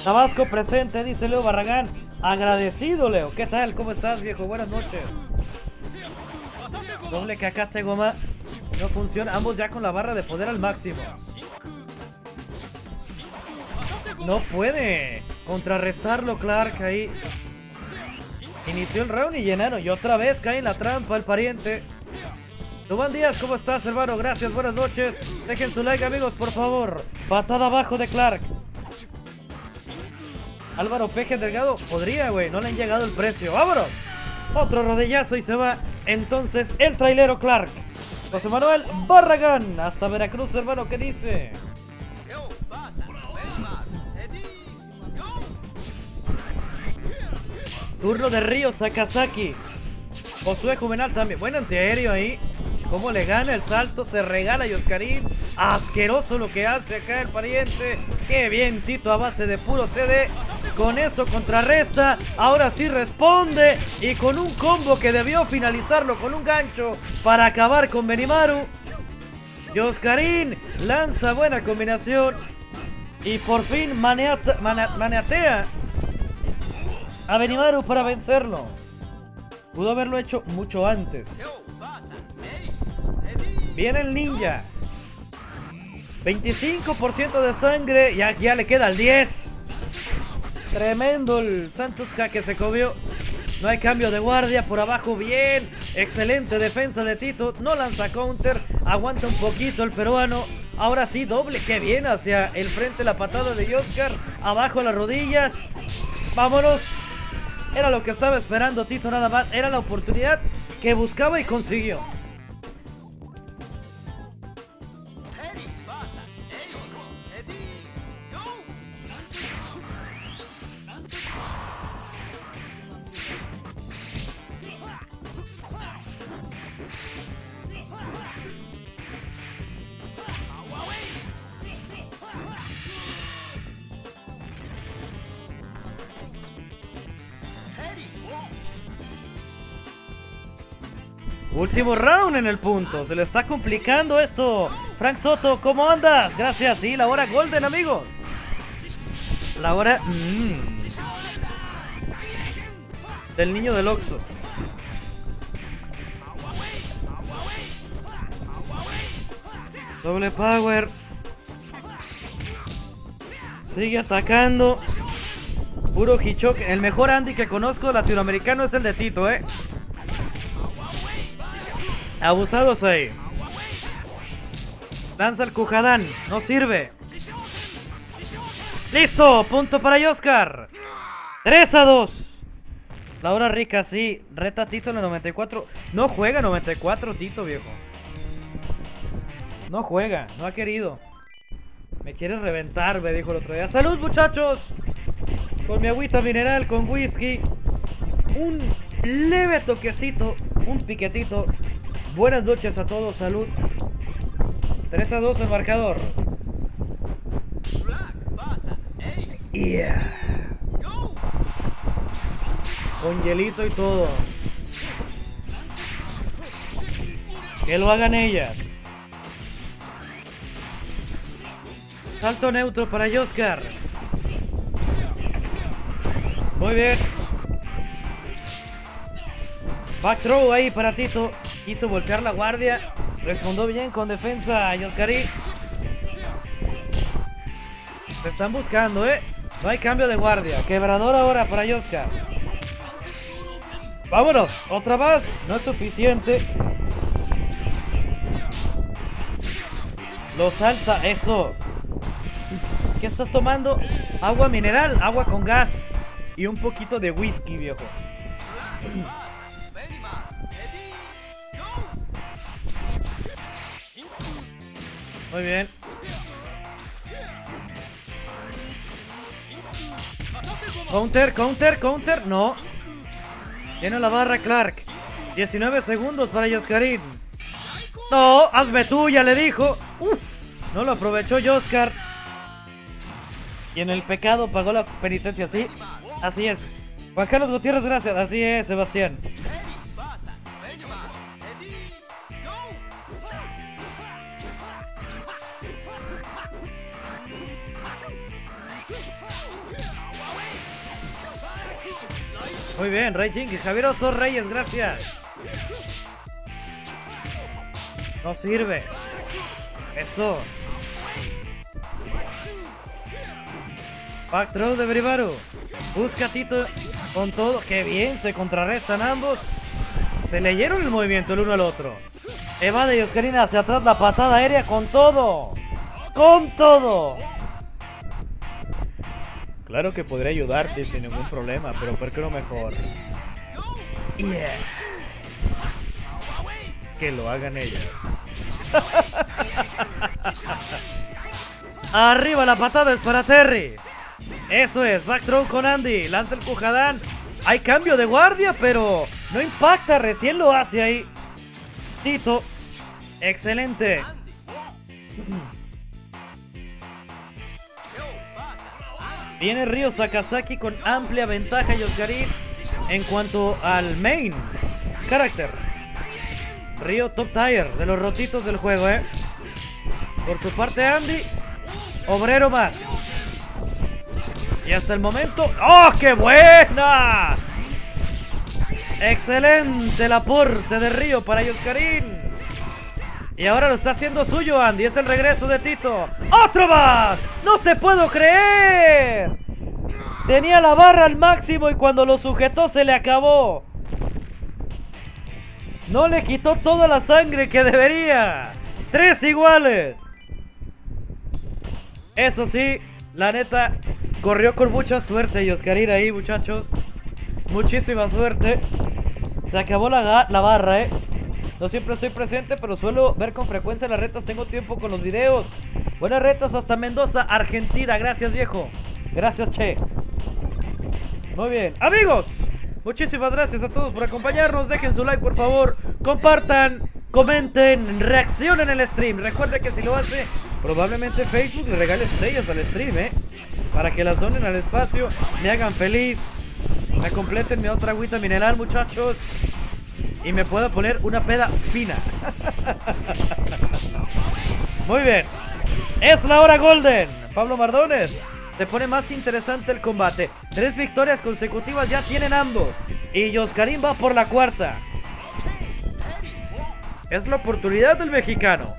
Tabasco presente, dice Leo Barragán. Agradecido, Leo. ¿Qué tal? ¿Cómo estás, viejo? Buenas noches. Doble cacate goma. No funciona. Ambos ya con la barra de poder al máximo. No puede contrarrestarlo Clark ahí. Inició el round y llenaron. Y otra vez cae en la trampa el pariente. Dubán Díaz, ¿cómo estás, hermano? Gracias, buenas noches. Dejen su like, amigos, por favor. Patada abajo de Clark. Álvaro Peje Delgado, podría, güey. No le han llegado el precio. ¡Vámonos! Otro rodillazo y se va entonces el trailero Clark. José Manuel Barragán. Hasta Veracruz, hermano, ¿qué dice? Turno de Río Sakazaki. Josué Juvenal también. Buen antiaéreo ahí. Cómo le gana el salto, se regala Yoscarín. Asqueroso lo que hace acá el pariente. Qué bien, Tito, a base de puro CD. Con eso contrarresta. Ahora sí responde. Y con un combo que debió finalizarlo con un gancho para acabar con Benimaru. Yoscarín lanza buena combinación. Y por fin maneata- maneatea a Benimaru para vencerlo. Pudo haberlo hecho mucho antes. Viene el ninja. 25% de sangre. Ya, ya le queda el 10. Tremendo el Santos que se comió. No hay cambio de guardia. Por abajo bien. Excelente defensa de Tito. No lanza counter. Aguanta un poquito el peruano. Ahora sí, doble. Que bien hacia el frente la patada de Oscar. Abajo las rodillas. Vámonos. Era lo que estaba esperando Tito nada más. Era la oportunidad que buscaba y consiguió. Último round en el punto. Se le está complicando esto. Frank Soto, ¿cómo andas? Gracias. Sí, la hora golden, amigos. La hora... mm, del niño del Oxxo. Doble power. Sigue atacando. Puro Hichok. El mejor Andy que conozco latinoamericano es el de Tito, eh. Abusados ahí. Lanza el Cujadán. No sirve. Listo. Punto para Oscar. 3 a 2. La hora rica, sí. Reta Tito en el 94. No juega 94 Tito, viejo. No juega. No ha querido. Me quiere reventar, me dijo el otro día. ¡Salud, muchachos! Con mi agüita mineral, con whisky. Un leve toquecito. Un piquetito. Buenas noches a todos, salud. 3 a 2 el marcador. Yeah. Con hielito y todo. Que lo hagan ellas. Salto neutro para Oscar. Muy bien. Back throw ahí para Tito. Quiso voltear la guardia. Respondió bien con defensa Yoskari. Se están buscando, ¿eh? No hay cambio de guardia. Quebrador ahora para Yoskar. Vámonos. Otra más. No es suficiente. Lo salta. Eso. ¿Qué estás tomando? Agua mineral. Agua con gas. Y un poquito de whisky, viejo. Muy bien. Counter, counter, counter. No. Tiene la barra Clark. 19 segundos para Yoskarin. No, hazme tuya, le dijo. No lo aprovechó Yoskar. Y en el pecado pagó la penitencia, ¿sí? Así es. Juan Carlos Gutiérrez, gracias. Así es, Sebastián. Muy bien, Rey Jinky. Javier Oso Reyes, gracias. No sirve. Eso. Back throw de Brivaru. Busca Tito con todo. Qué bien, se contrarrestan ambos. Se leyeron el movimiento el uno al otro. Evade y Oscarina hacia atrás la patada aérea con todo. Con todo. Claro que podría ayudarte sin ningún problema, pero ¿por qué no mejor? Yeah. Que lo hagan ellos. Arriba la patada es para Terry. Eso es, back throw con Andy. Lanza el Cujadán. Hay cambio de guardia, pero no impacta. Recién lo hace ahí. Tito. Viene Ryo Sakazaki con amplia ventaja y Oscarín en cuanto al main character. Ryo top tier de los rotitos del juego, eh. Por su parte Andy, obrero más. Y hasta el momento... ¡Oh, qué buena! Excelente el aporte de Río para Yoscarín. Y ahora lo está haciendo suyo Andy. Es el regreso de Tito. ¡Otro más! ¡No te puedo creer! Tenía la barra al máximo y cuando lo sujetó se le acabó. No le quitó toda la sangre que debería. Tres iguales. Eso sí, la neta, corrió con mucha suerte y ahí, muchachos. Muchísima suerte. Se acabó la, la barra, eh. No siempre estoy presente, pero suelo ver con frecuencia las retas. Tengo tiempo con los videos. Buenas retas hasta Mendoza, Argentina. Gracias, viejo. Gracias, che. Muy bien. Amigos, muchísimas gracias a todos por acompañarnos. Dejen su like, por favor. Compartan, comenten, reaccionen en el stream. Recuerden que si lo hace, probablemente Facebook le regale estrellas al stream, ¿eh? Para que las donen al espacio, me hagan feliz. Me completen mi otra agüita mineral, muchachos. Y me pueda poner una peda fina. Muy bien. Es la hora golden. Pablo Mardones. Se pone más interesante el combate. Tres victorias consecutivas ya tienen ambos. Y Yoscarín va por la cuarta. Es la oportunidad del mexicano.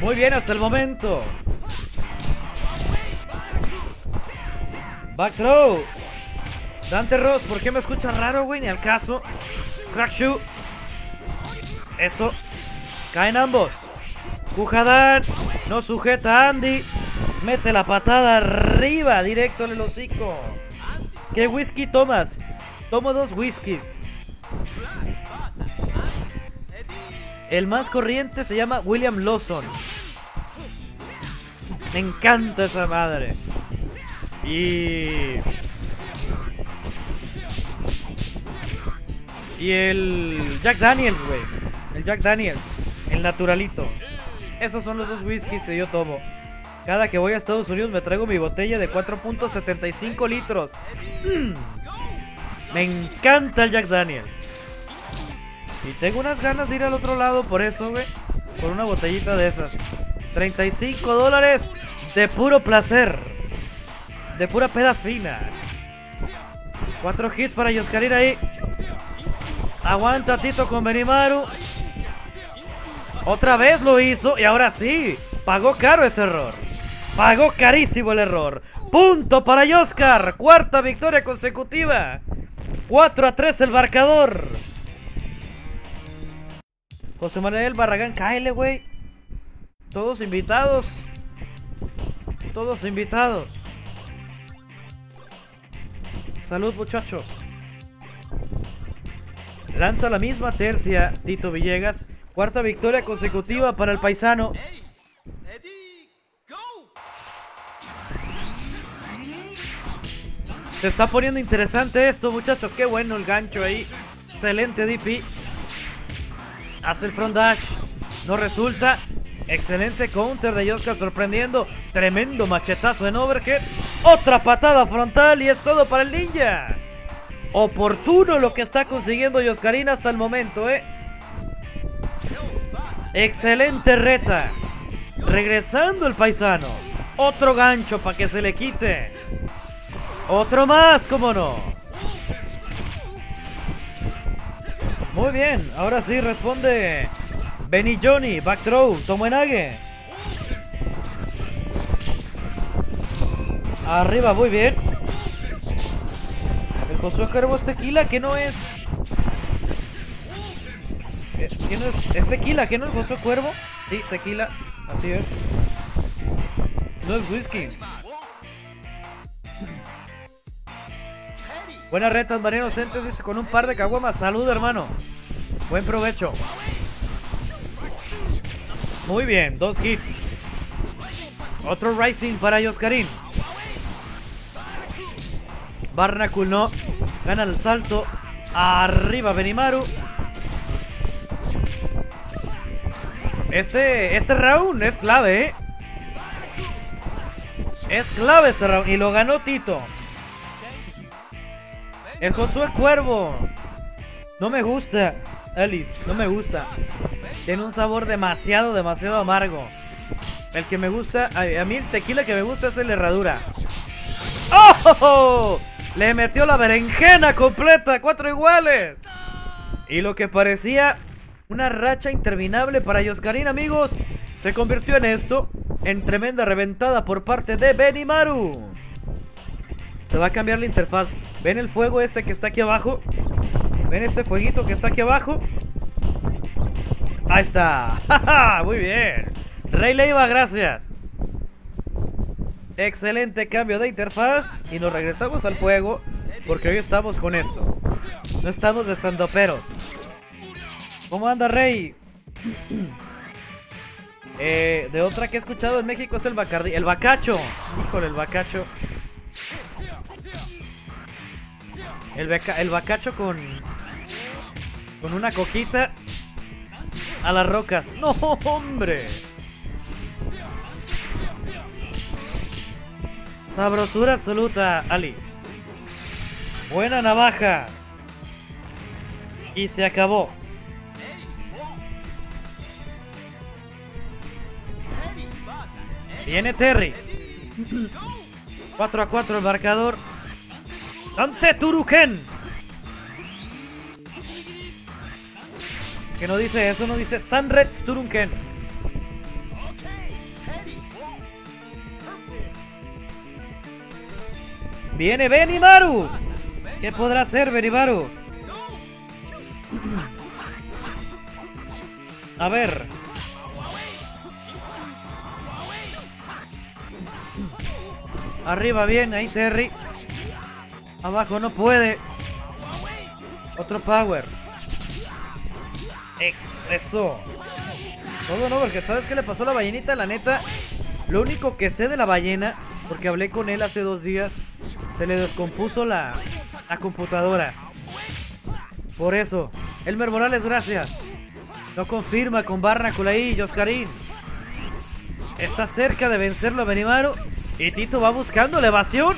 Muy bien hasta el momento. Back throw. Dante Ross, ¿por qué me escucha raro, güey? Ni al caso. Crack shoe. Eso. Caen ambos. Kujadan. No sujeta a Andy. Mete la patada arriba, directo en el hocico. ¿Qué whisky tomas? Tomo dos whiskies. El más corriente se llama William Lawson. Me encanta esa madre. Y. Y el Jack Daniels, güey. El Jack Daniels. El naturalito. Esos son los dos whiskies que yo tomo. Cada que voy a Estados Unidos me traigo mi botella de 4.75 litros. Me encanta el Jack Daniels. Y tengo unas ganas de ir al otro lado por eso, güey. Por una botellita de esas. 35 dólares de puro placer. De pura peda fina. Cuatro hits para Yoscarín ahí. Aguanta Tito con Benimaru. Otra vez lo hizo y ahora sí. Pagó caro ese error. Pagó carísimo el error. Punto para Yoscar. Cuarta victoria consecutiva. 4 a 3 el marcador. José Manuel Barragán, cáele, güey. Todos invitados. Todos invitados. Salud, muchachos. Lanza la misma tercia Tito Villegas. Cuarta victoria consecutiva para el paisano. Se está poniendo interesante esto, muchachos. Qué bueno el gancho ahí. Excelente DP. Hace el front dash. No resulta. Excelente counter de Yoska sorprendiendo. Tremendo machetazo en overhead. Otra patada frontal y es todo para el ninja. Oportuno lo que está consiguiendo Yoscarina hasta el momento, ¿eh? Excelente reta. Regresando el paisano. Otro gancho para que se le quite. Otro más, cómo no. Muy bien, ahora sí responde Benny Johnny, back throw, Tomoenage. Arriba, muy bien. El Josué Cuervo es tequila, que no es. ¿Qué no es? ¿Es tequila? ¿Qué no es Josué Cuervo? Sí, tequila, así es. No es whisky. Buenas retas, María Inocentes, dice con un par de caguamas. Salud, hermano. Buen provecho. Muy bien, dos hits. Otro Rising para Yoscarín. Barnacle no. Gana el salto. Arriba Benimaru. Este, este round es clave, ¿eh? Es clave este round. Y lo ganó Tito. El Josué Cuervo. No me gusta, Alice. No me gusta. Tiene un sabor demasiado, demasiado amargo. El que me gusta, a, mí el tequila que me gusta es el herradura. ¡Oh! Le metió la berenjena completa, cuatro iguales. Y lo que parecía una racha interminable para Yoscarín, amigos, se convirtió en esto, en tremenda reventada por parte de Benimaru. Se va a cambiar la interfaz. ¿Ven el fuego este que está aquí abajo? ¿Ven este fueguito que está aquí abajo? Ahí está. ¡Ja, ja! Muy bien. Rey Leiva, gracias. Excelente cambio de interfaz. Y nos regresamos al fuego. Porque hoy estamos con esto. No estamos de estandoperos. ¿Cómo anda, Rey? Eh, de otra que he escuchado en México es el Bacardi. El Bacacho. Híjole, el Bacacho. El Bacacho con. Con una coquita. A las rocas. ¡No, hombre! Sabrosura absoluta, Alice. Buena navaja. Y se acabó. Viene Terry. 4 a 4 el marcador. Ante Turuken. Que no dice eso, no dice Sunreds Turunken. Viene Benimaru. ¿Qué podrá hacer Benimaru? A ver. Arriba bien, ahí Terry. Abajo no puede. Otro power. Ex, eso. Todo no, porque ¿sabes qué le pasó a la ballenita? La neta, lo único que sé de la ballena, porque hablé con él hace dos días, se le descompuso la, la computadora. Por eso, Elmer Morales, gracias. No confirma con Barnacle ahí, Joscarín. Está cerca de vencerlo a Benimaru. Y Tito va buscando la evasión.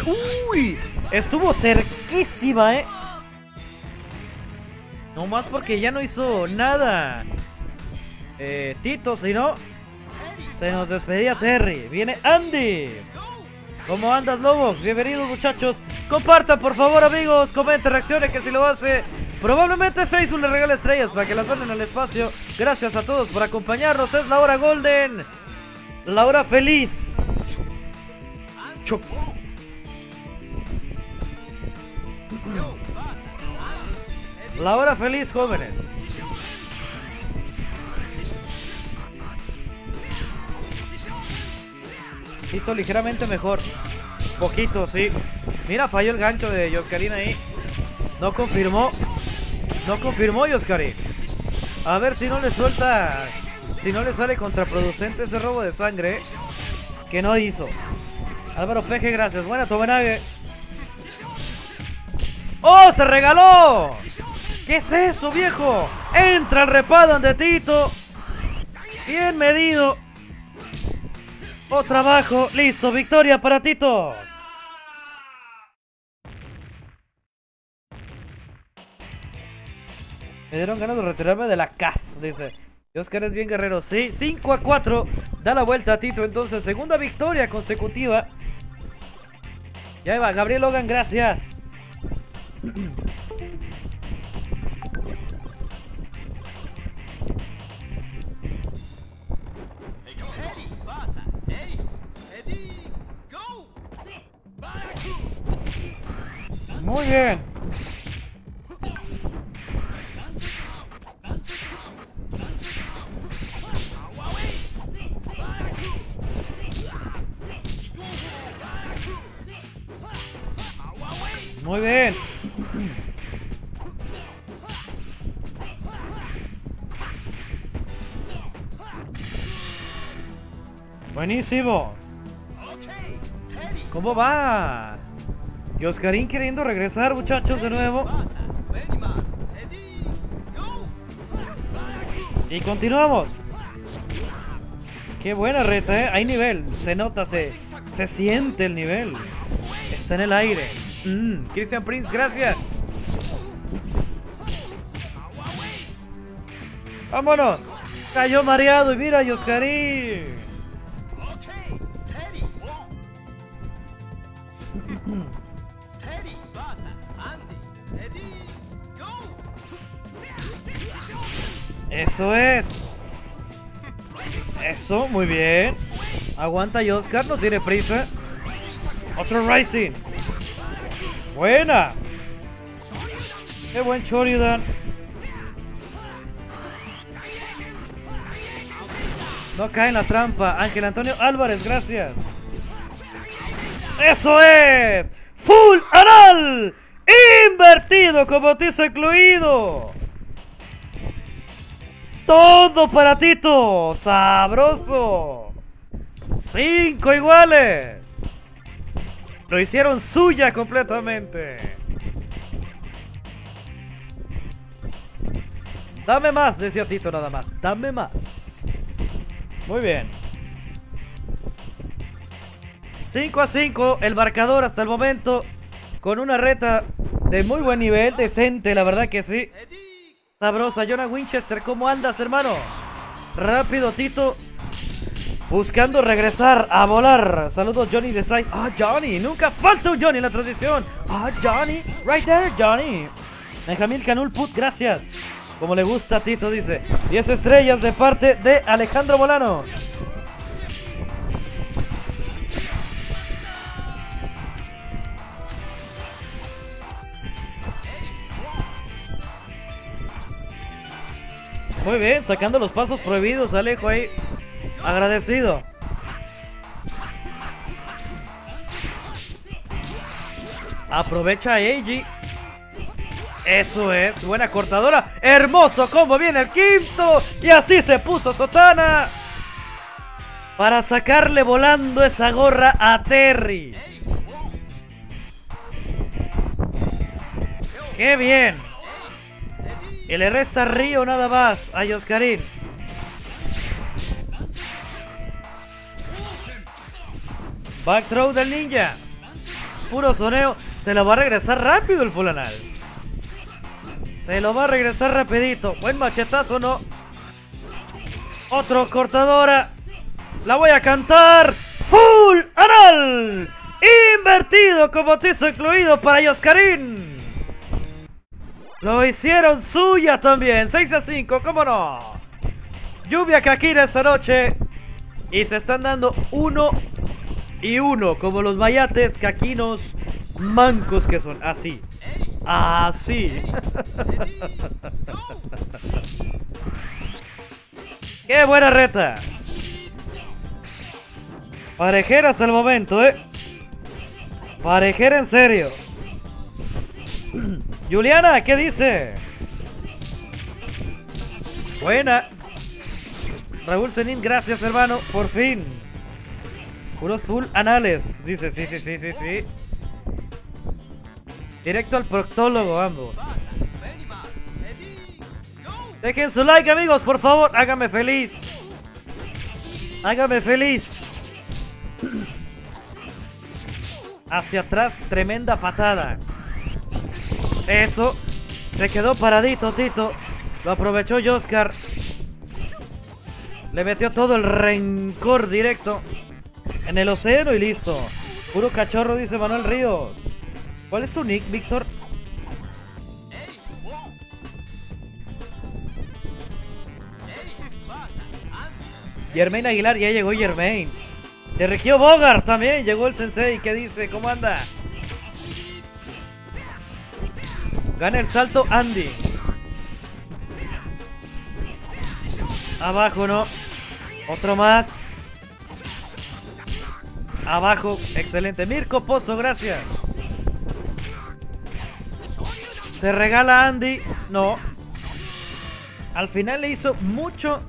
¡Uy! Estuvo cerquísima, ¿eh? No más porque ya no hizo nada. Eh, Tito, si no, se nos despedía Terry. Viene Andy. ¿Cómo andas, Lobos? Bienvenidos, muchachos. Compartan, por favor, amigos. Comenten, reaccionen, que si lo hace, probablemente Facebook le regale estrellas para que las donen al espacio. Gracias a todos por acompañarnos. Es la hora golden. La hora feliz. La hora feliz, jóvenes. Tito ligeramente mejor. Poquito, sí. Mira, falló el gancho de Yoscarín ahí. No confirmó. No confirmó Yoscarín. A ver si no le suelta. Si no le sale contraproducente ese robo de sangre. ¿eh? Que no hizo. Álvaro Peje, gracias. Buena, Tobenague. ¡Oh! ¡Se regaló! ¿Qué es eso, viejo? Entra el repadan de Tito. Bien medido. Otro abajo. Listo, victoria para Tito. Me dieron ganas de retirarme de la CAF, dice. Y Oscar es bien guerrero. Sí, 5 a 4. Da la vuelta a Tito. Entonces, segunda victoria consecutiva. Ya va, Gabriel Logan, gracias. Muy bien. Muy bien. Buenísimo. ¿Cómo va? Y Oscarín queriendo regresar, muchachos, de nuevo. Y continuamos. Qué buena reta, ¿eh? Hay nivel. Se nota, se, se siente el nivel. Está en el aire. Mm, Christian Prince, gracias. Vámonos. Cayó mareado y mira, Yoscari. Eso es. Eso, muy bien. Aguanta y Oscar, no tiene prisa. Otro Rising. Buena. Qué buen Choridan. No cae en la trampa. Ángel Antonio Álvarez, gracias. ¡Eso es! ¡Full anal! ¡Invertido como tizo incluido! Todo para Tito. Sabroso. Cinco iguales. Lo hicieron suya completamente. Dame más, decía Tito nada más. Dame más. Muy bien. 5 a 5 el marcador hasta el momento. Con una reta de muy buen nivel, decente, la verdad que sí. Sabrosa, Jonah Winchester, ¿cómo andas, hermano? Rápido, Tito. Buscando regresar a volar. Saludos, Johnny de. Ah, Johnny, nunca falta un Johnny en la tradición. Ah, Johnny, right there, Johnny. Benjamín Canul Put, gracias. Como le gusta a Tito, dice. 10 estrellas de parte de Alejandro Molano. Muy bien, sacando los pasos prohibidos, Alejo ahí. Agradecido. Aprovecha a Eiji. Eso es, buena cortadora. Hermoso como viene el quinto. Y así se puso Sotana. Para sacarle volando esa gorra a Terry. ¡Qué bien! Y le resta Río nada más a Yoscarín. Back throw del ninja. Puro soneo. Se lo va a regresar rápido el fulanal. Se lo va a regresar rapidito. Buen machetazo, ¿no? Otro cortadora. La voy a cantar. Full anal. Invertido como tizo incluido para Yoscarín. Lo hicieron suya también. 6 a 5, ¿cómo no? Lluvia Kakira esta noche. Y se están dando uno y uno. Como los mayates caquinos mancos que son. Así. Así. ¡Qué buena reta! Parejera hasta el momento, ¿eh? Parejera en serio. Juliana, ¿qué dice? Buena. Raúl Zenin, gracias hermano, por fin. Puros full anales. Dice, sí, sí, sí, sí, sí. Directo al proctólogo ambos. Dejen su like amigos, por favor, hágame feliz. Hágame feliz. Hacia atrás, tremenda patada. Eso. Se quedó paradito, Tito. Lo aprovechó Oscar. Le metió todo el rencor directo en el océano y listo. Puro cachorro, dice Manuel Ríos. ¿Cuál es tu nick, Víctor? Germain Aguilar, ya llegó Germain. De Regio Bogart también llegó el sensei. ¿Qué dice? ¿Cómo anda? Gana el salto Andy. Abajo, ¿no? Otro más. Abajo, excelente. Mirko Pozo, gracias. Se regala Andy. No. Al final le hizo mucho,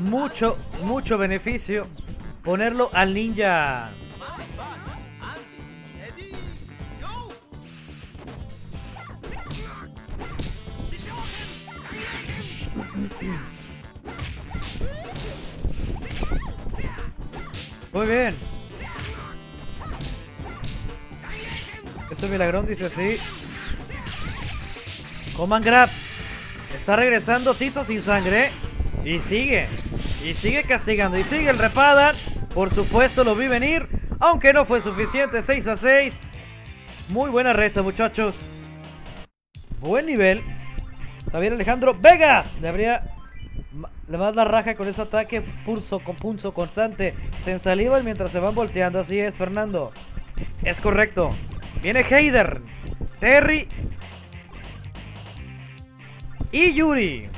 mucho, mucho beneficio ponerlo al ninja. Muy bien. Este milagrón dice sí. Coman Grab. Está regresando Tito sin sangre. Y sigue. Y sigue castigando. Y sigue el Repadan. Por supuesto lo vi venir. Aunque no fue suficiente. 6 a 6. Muy buena reta, muchachos. Buen nivel. Javier Alejandro Vegas. Le habría. Le va a raja con ese ataque pulso con pulso constante. Se ensalivan mientras se van volteando. Así es, Fernando. Es correcto. Viene Heider. Terry. Y Yuri.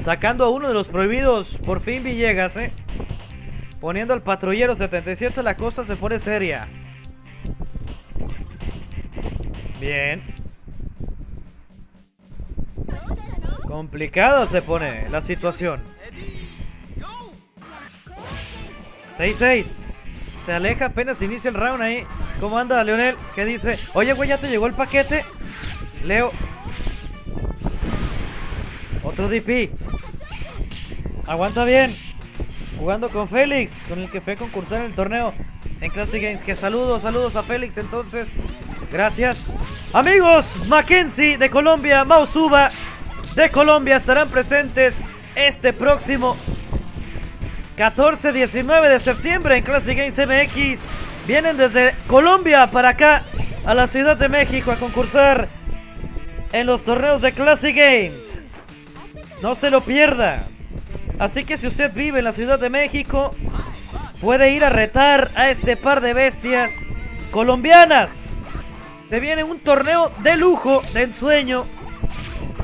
Sacando a uno de los prohibidos. Por fin Villegas, eh. Poniendo al patrullero 77. La cosa se pone seria. Bien. Complicado se pone la situación. 6-6. Se aleja apenas inicia el round ahí. ¿Cómo anda Leonel? ¿Qué dice? Oye, güey, ¿ya te llegó el paquete? Leo. Otro DP. Aguanta bien. Jugando con Félix, con el que fue a concursar en el torneo en Classic Games. Que saludos, saludos a Félix entonces. Gracias. Amigos, Mackenzie de Colombia, Mausuba de Colombia estarán presentes este próximo 14-19 de septiembre en Classic Games MX. Vienen desde Colombia para acá a la Ciudad de México a concursar en los torneos de Classic Games. No se lo pierda. Así que si usted vive en la Ciudad de México, puede ir a retar a este par de bestias colombianas. Se viene un torneo de lujo, de ensueño.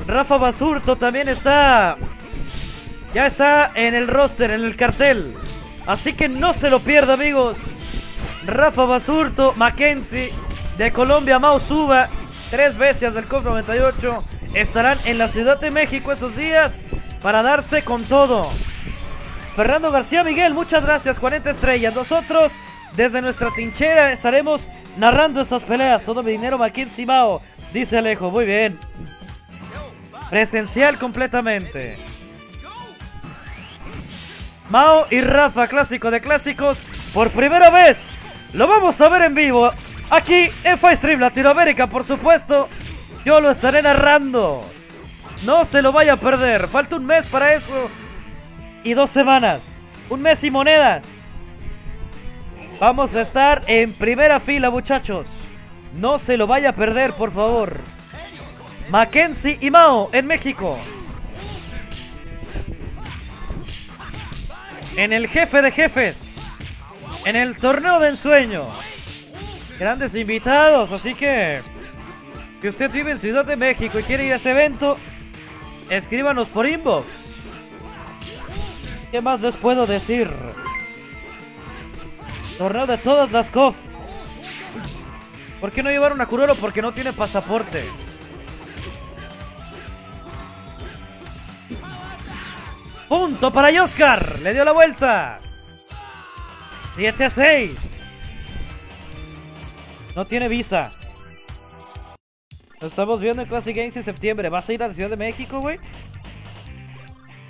Rafa Basurto también está. Ya está en el roster, en el cartel. Así que no se lo pierda, amigos. Rafa Basurto, Mackenzie, de Colombia, Mausuba, tres bestias del COP 98, estarán en la Ciudad de México esos días para darse con todo. Fernando García Miguel, muchas gracias, 40 estrellas. Nosotros, desde nuestra trinchera, estaremos narrando esas peleas. Todo mi dinero, Mackenzie Mao, dice Alejo, muy bien. Presencial completamente. Mao y Rafa, clásico de clásicos, por primera vez. Lo vamos a ver en vivo. Aquí en Stream Latinoamérica, por supuesto. Yo lo estaré narrando. No se lo vaya a perder. Falta un mes para eso. Y dos semanas. Un mes y monedas. Vamos a estar en primera fila, muchachos. No se lo vaya a perder, por favor. Mackenzie y Mao en México. En el jefe de jefes. En el torneo de ensueño. Grandes invitados, así que... Si usted vive en Ciudad de México y quiere ir a ese evento, escríbanos por inbox. ¿Qué más les puedo decir? Torneo de todas las COF. ¿Por qué no llevaron a Kuroro? Porque no tiene pasaporte. Punto para Oscar. Le dio la vuelta. 7 a 6. No tiene visa. Lo estamos viendo en Classic Games en septiembre. ¿Vas a ir a la Ciudad de México, güey?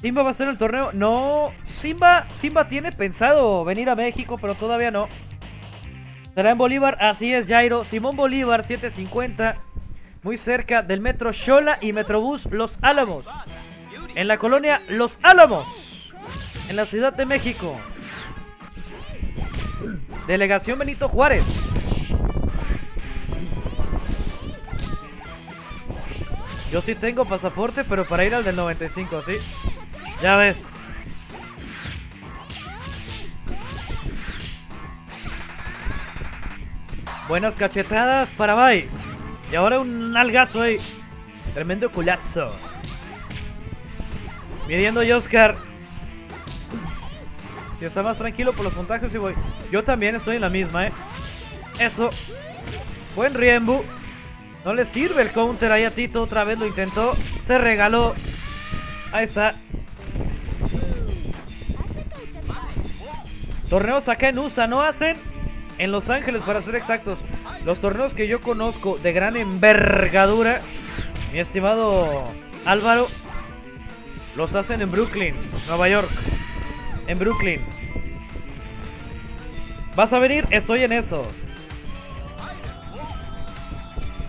¿Simba va a hacer el torneo? No. Simba, Simba tiene pensado venir a México, pero todavía no. Será en Bolívar, así es, Jairo. Simón Bolívar, 750. Muy cerca del metro Xola y Metrobús Los Álamos. En la colonia Los Álamos. En la Ciudad de México. Delegación Benito Juárez. Yo sí tengo pasaporte, pero para ir al del 95, ¿sí? Ya ves. Buenas cachetadas para Bay. Y ahora un algazo ahí. Tremendo culazo. Midiendo y Oscar. Si está más tranquilo por los puntajes, y voy. Yo también estoy en la misma, ¿eh? Eso. Buen Riembu. No le sirve el counter ahí a Tito. Otra vez lo intentó. Se regaló. Ahí está. Torneos acá en USA no hacen. En Los Ángeles, para ser exactos. Los torneos que yo conozco de gran envergadura. Mi estimado Álvaro. Los hacen en Brooklyn, Nueva York. En Brooklyn. ¿Vas a venir? Estoy en eso.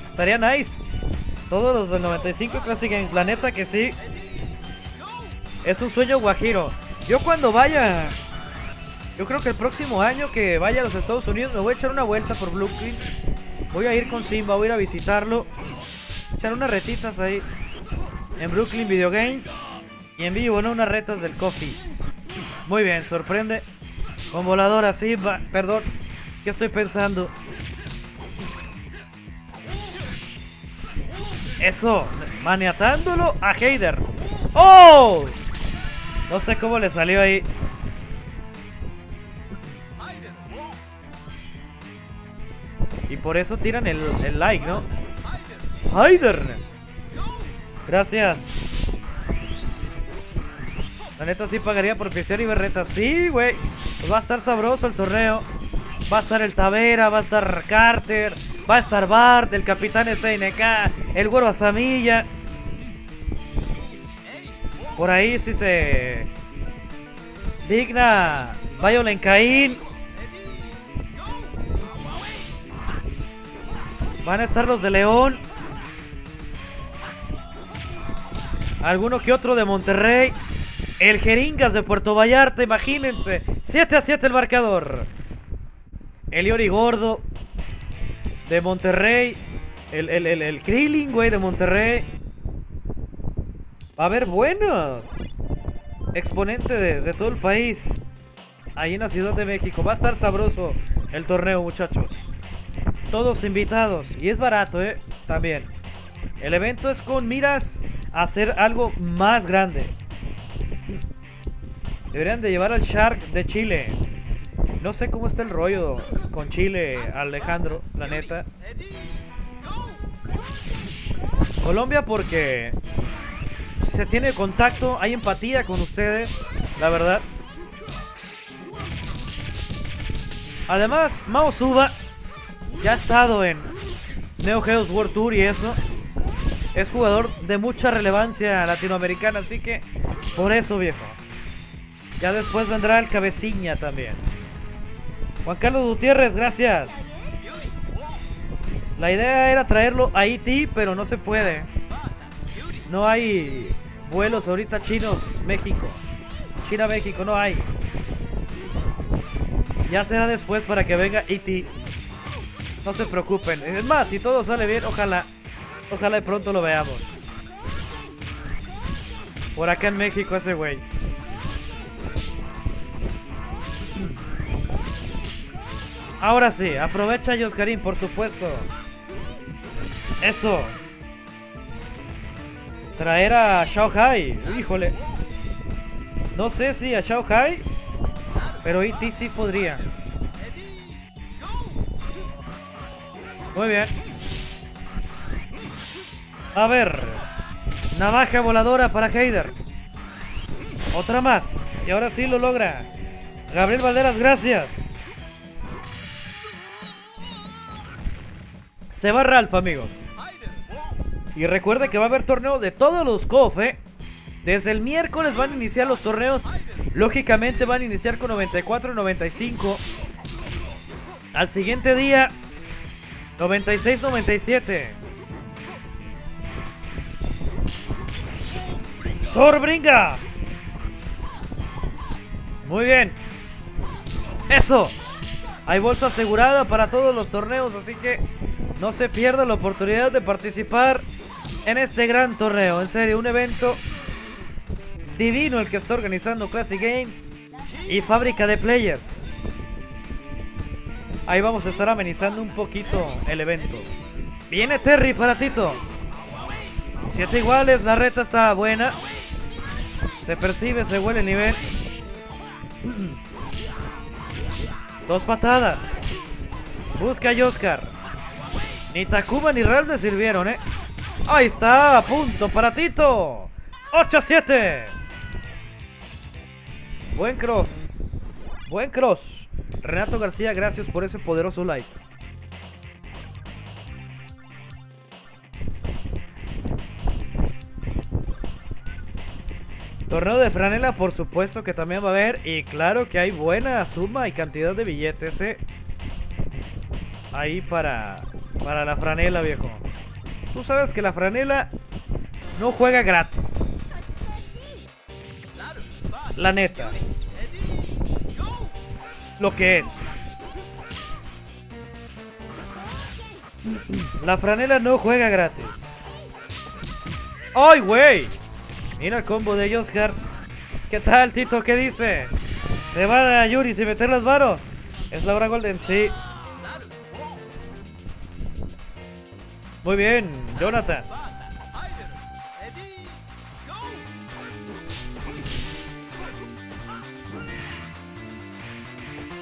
Estaría nice. Todos los del 95 Classic en planeta que sí. Es un sueño guajiro. Yo cuando vaya, yo creo que el próximo año que vaya a los Estados Unidos me voy a echar una vuelta por Brooklyn. Voy a ir con Simba, voy a ir a visitarlo. Echar unas retitas ahí en Brooklyn Video Games. Y en vivo, ¿no? Unas retas del coffee. Muy bien, sorprende. Con voladora Simba. Perdón, ¿qué estoy pensando? Eso, maniatándolo a Heider. ¡Oh! No sé cómo le salió ahí. Y por eso tiran el, like, ¿no? Heider. Gracias. La neta sí pagaría por pistear y berreta. Sí, güey. Pues va a estar sabroso el torneo. Va a estar el Tavera, va a estar Carter, va a estar Bart, el Capitán SNK, el Güero Asamilla. Por ahí sí se digna Violent Caín. Van a estar los de León. Alguno que otro de Monterrey. El Jeringas de Puerto Vallarta, imagínense. 7 a 7 el marcador. El Iori Gordo de Monterrey. El, el, el, el Krillin, güey, de Monterrey. Va a haber buenos. Exponente de, de todo el país. Ahí en la Ciudad de México. Va a estar sabroso el torneo, muchachos. Todos invitados. Y es barato, ¿eh? También. El evento es con miras a hacer algo más grande. Deberían de llevar al Shark de Chile. No sé cómo está el rollo con Chile, Alejandro, la neta. Colombia porque se tiene contacto, hay empatía con ustedes, la verdad. Además, Mao Suba ya ha estado en Neo Geos World Tour y eso. Es jugador de mucha relevancia latinoamericana, así que por eso, viejo. Ya después vendrá el cabeciña también. Juan Carlos Gutiérrez, gracias. La idea era traerlo a Haití, pero no se puede. No hay vuelos ahorita chinos, México. China, México, no hay. Ya será después para que venga E.T. No se preocupen. Es más, si todo sale bien, ojalá. Ojalá de pronto lo veamos. Por acá en México ese güey. Ahora sí, aprovecha Yoscarín, por supuesto. Eso. Traer a Shao Hai. Híjole. No sé si a Shao Hai. Pero E.T. sí podría. Muy bien. A ver. Navaja voladora para Heider. Otra más. Y ahora sí lo logra. Gabriel Valderas, gracias. Se va Ralph, amigos. Y recuerde que va a haber torneo de todos los COFE. Desde el miércoles van a iniciar los torneos. Lógicamente van a iniciar con 94 y 95. Al siguiente día, 96-97. Storbringa. Muy bien. Eso. Hay bolsa asegurada para todos los torneos, así que no se pierda la oportunidad de participar en este gran torneo. En serio, un evento divino el que está organizando Classic Games y Fábrica de Players. Ahí vamos a estar amenizando un poquito el evento. Viene Terry para Tito. Siete iguales, la reta está buena. Se percibe, se huele el nivel. Dos patadas. Busca a Oscar. Ni Takuma ni Real le sirvieron, ¿eh? Ahí está, punto para Tito. 8 a 7. Buen cross. Buen cross. Renato García, gracias por ese poderoso like. Torneo de franela, por supuesto que también va a haber. Y claro que hay buena suma y cantidad de billetes, ¿eh? Ahí para, para la franela, viejo. Tú sabes que la franela no juega gratis. La neta. Lo que es. La franela no juega gratis. ¡Ay, güey! Mira el combo de Oscar. ¿Qué tal, Tito? ¿Qué dice? ¿Se va a Yuri sin meter las varos? Es Laura Golden, sí. Muy bien, Jonathan.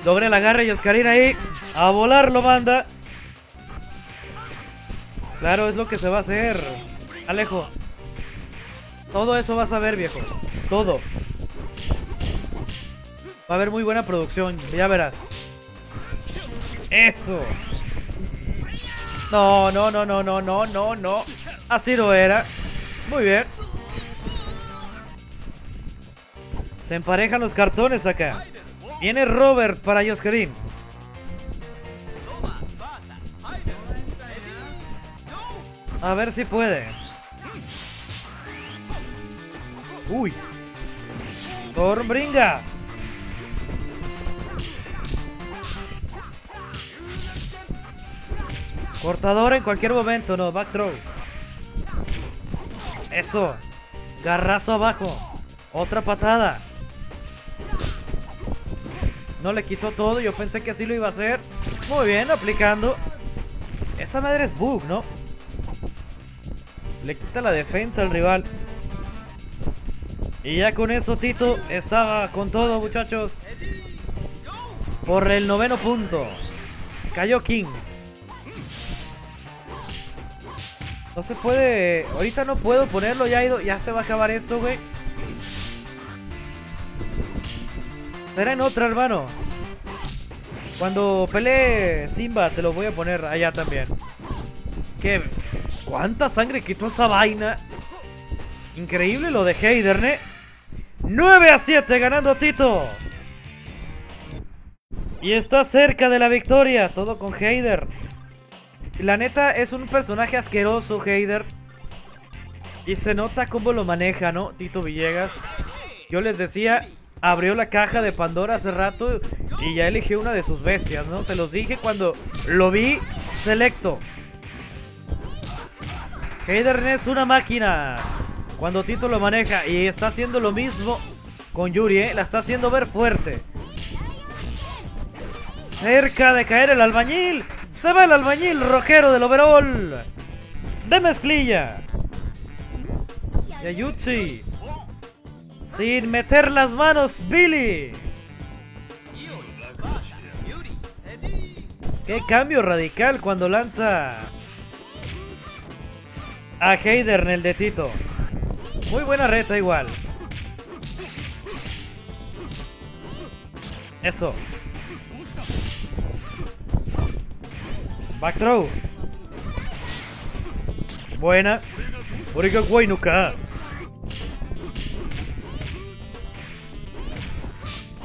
Logré el agarre y Oscarina ahí. A volar lo manda. Claro, es lo que se va a hacer. Alejo. Todo eso vas a ver, viejo. Todo. Va a haber muy buena producción. Ya verás. Eso. No, no, no, no, no, no, no, no. Así no era. Muy bien. Se emparejan los cartones acá. Viene Robert para Yoscarín. A ver si puede. Uy. Stormbringa. Cortador en cualquier momento, no, back throw. Eso. Garrazo abajo. Otra patada. No le quitó todo, yo pensé que así lo iba a hacer. Muy bien, aplicando. Esa madre es bug, ¿no? Le quita la defensa al rival. Y ya con eso Tito estaba con todo, muchachos. Por el noveno punto. Cayó King. No se puede... Ahorita no puedo ponerlo, ya, ya se va a acabar esto, güey. Será en otra, hermano. Cuando pelee Simba, te lo voy a poner allá también. ¿Qué? ¿Cuánta sangre quitó esa vaina? Increíble lo de Heiderne. 9 a 7 ganando Tito. Y está cerca de la victoria. Todo con Heider. La neta es un personaje asqueroso, Heider. Y se nota cómo lo maneja, ¿no? Tito Villegas. Yo les decía, abrió la caja de Pandora hace rato y ya eligió una de sus bestias, ¿no? Se los dije cuando lo vi selecto. Heidern es una máquina. Cuando Tito lo maneja y está haciendo lo mismo con Yuri, ¿eh? La está haciendo ver fuerte. Cerca de caer el albañil. Se va el albañil rojero del overall. De mezclilla. Yayutsi. Sin meter las manos, Billy. Qué cambio radical cuando lanza a Heidern el de Tito. Muy buena reta igual. Eso. Back throw. Buena. Origa Guaynuka.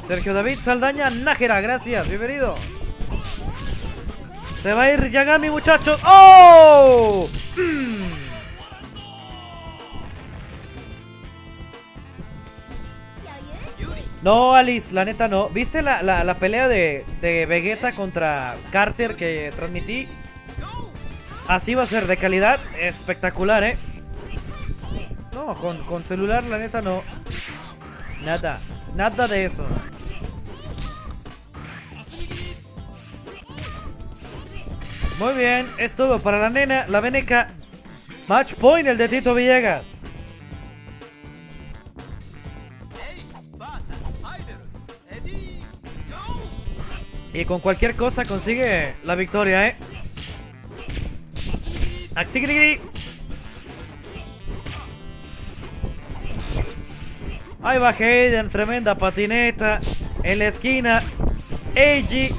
Sergio David Saldaña Nájera, gracias, bienvenido. Se va a ir Yagami, muchachos. ¡Oh! Mm. No, Alice, la neta no. ¿Viste la, la- la pelea de, de Vegeta contra Carter que transmití? Así va a ser, de calidad espectacular, ¿eh? No, con, con celular la neta no. Nada, nada de eso. Muy bien, es todo para la nena, la veneca. Match point el de Tito Villegas. Y con cualquier cosa consigue la victoria, ¿eh? Axigrigri. Ahí va Hayden, tremenda patineta. En la esquina, Eiji.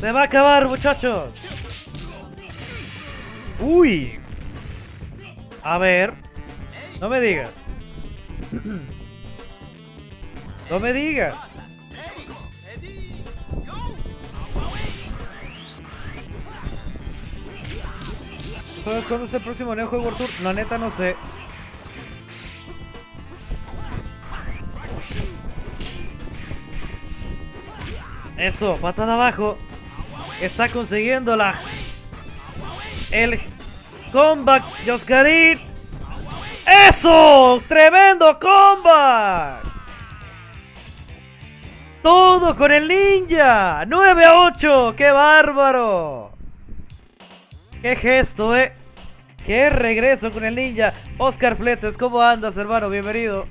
Se va a acabar, muchachos. Uy. A ver. No me digas. No me digas. ¿Sabes cuándo es el próximo Neo World Tour? La neta no sé. Eso, patada abajo. Está consiguiendo la... El comeback de. ¡Eso! ¡Tremendo comeback! Todo con el ninja. 9 a 8. ¡Qué bárbaro! ¡Qué gesto, eh! ¡Qué regreso con el ninja! Oscar Fletes, ¿cómo andas, hermano? Bienvenido.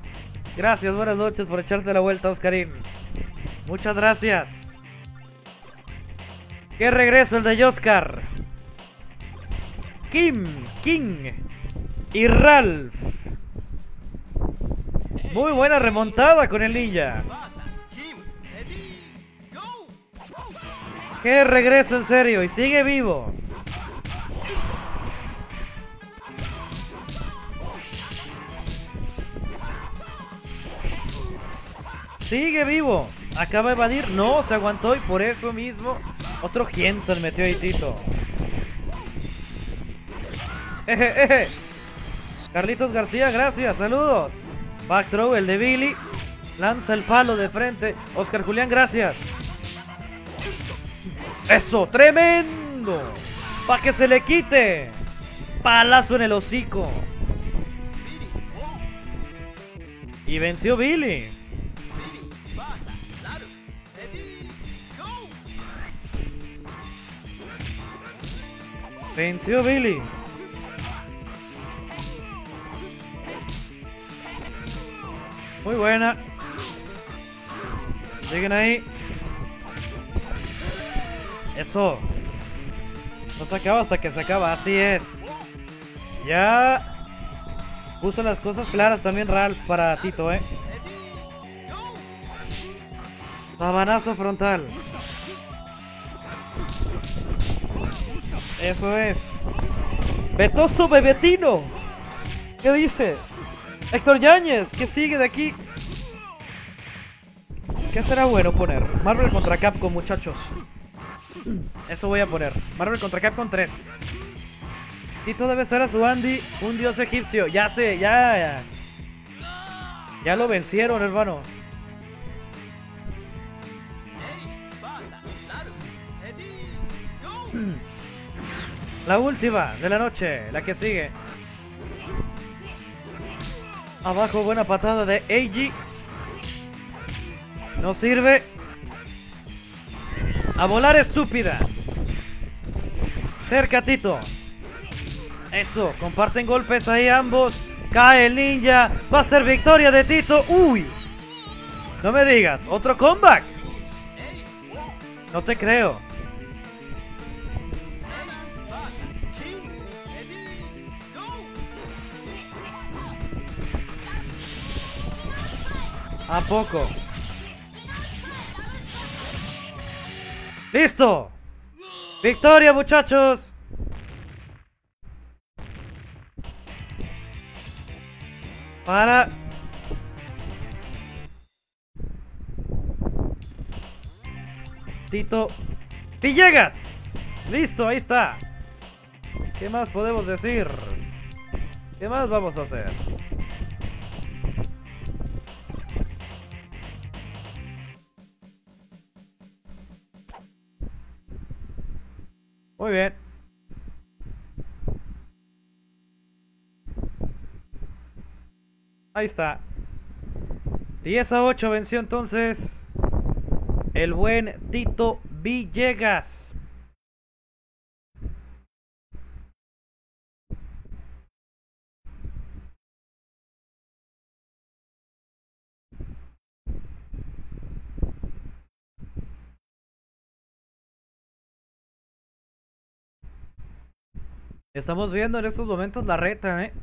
Gracias, buenas noches por echarte la vuelta, Oscarín. Muchas gracias. ¡Qué regreso el de Oscar! Kim, King y Ralph. Muy buena remontada con el ninja. ¡Qué regreso en serio! Y sigue vivo. Sigue vivo. Acaba de evadir. No, se aguantó y por eso mismo otro Jensen metió ahí Tito. Carlitos García, gracias, saludos. Back throw, el de Billy. Lanza el palo de frente. Oscar Julián, gracias. Eso, tremendo. Para que se le quite. Palazo en el hocico. Y venció Billy. Venció Billy. Muy buena. Siguen ahí. Eso. No se acaba hasta que se acaba, así es. Ya puso las cosas claras también Ralph para Tito, eh. Sabanazo frontal. Eso es. Betoso Bebetino. ¿Qué dice? Héctor Yáñez, ¿qué sigue de aquí? ¿Qué será bueno poner? Marvel contra Capcom, muchachos. Eso voy a poner. Marvel contra Capcom 3. Tito debe ser a su Andy un dios egipcio. Ya sé, ya. Ya, ya lo vencieron, hermano. La última de la noche, la que sigue. Abajo, buena patada de Eiji. No sirve. A volar estúpida. Cerca Tito. Eso, comparten golpes ahí ambos. Cae el ninja. Va a ser victoria de Tito. Uy. No me digas, otro comeback. No te creo. ¿A poco? ¡Listo! ¡Victoria, muchachos! Para... Tito Villegas. Listo, ahí está. ¿Qué más podemos decir? ¿Qué más vamos a hacer? Muy bien. Ahí está. 10 a 8 venció entonces el buen Tito Villegas. Estamos viendo en estos momentos la reta, ¿eh?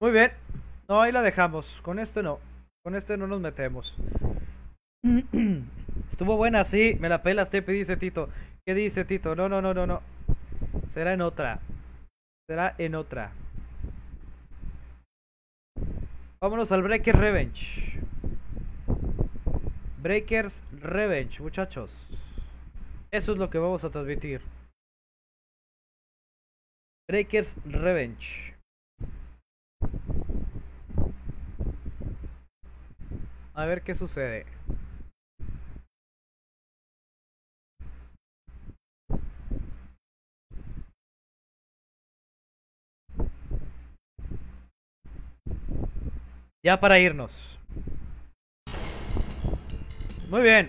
Muy bien. No, ahí la dejamos. Con este no. Con este no nos metemos. Estuvo buena, sí. Me la pelas, Tepe, dice Tito. ¿Qué dice Tito? No, no, no, no, no. Será en otra. Será en otra. Vámonos al Breaker Revenge. Breakers Revenge, muchachos. Eso es lo que vamos a transmitir. Breakers Revenge. A ver qué sucede. Ya para irnos. Muy bien.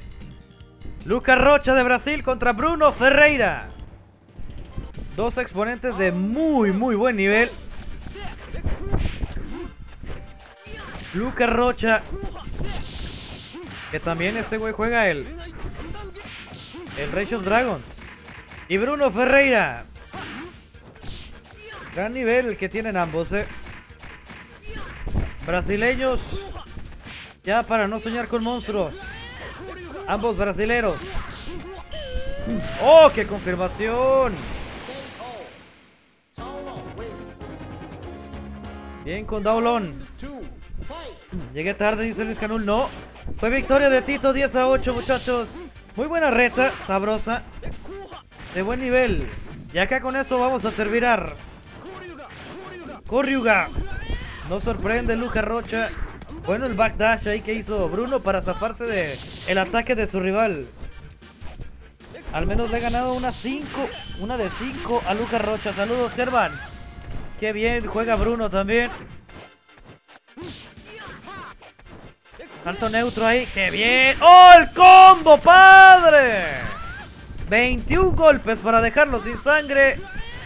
Lucas Rocha de Brasil contra Bruno Ferreira. Dos exponentes de muy, muy buen nivel. Lucas Rocha. Que también este güey juega el. El Rage of Dragons. Y Bruno Ferreira. Gran nivel el que tienen ambos, eh. Brasileños. Ya para no soñar con monstruos. Ambos brasileros. ¡Oh, qué confirmación! Bien con Daulon. Llegué tarde, dice Luis Canul. No. Fue victoria de Tito 10 a 8, muchachos. Muy buena reta, sabrosa. De buen nivel. Y acá con eso vamos a terminar. Corriuga. No sorprende Lucas Rocha. Bueno el backdash ahí que hizo Bruno para zafarse de el ataque de su rival. Al menos le he ganado una 5, una de 5 a Lucas Rocha. Saludos, Germán. Qué bien juega Bruno también. Salto neutro ahí, qué bien. ¡Oh, el combo, padre! 21 golpes para dejarlo sin sangre.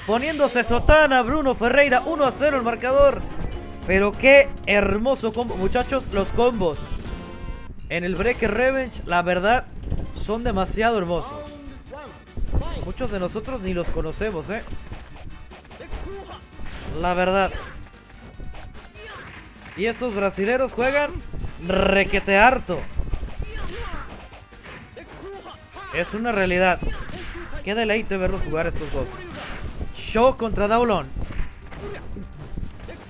Poniéndose sotana Bruno Ferreira, 1 a 0 el marcador. Pero qué hermoso combo, muchachos, los combos. En el Breaker Revenge, la verdad, son demasiado hermosos. Muchos de nosotros ni los conocemos, ¿eh? La verdad. Y estos brasileros juegan requete harto. Es una realidad. Qué deleite verlos jugar estos dos. Show contra Daulon.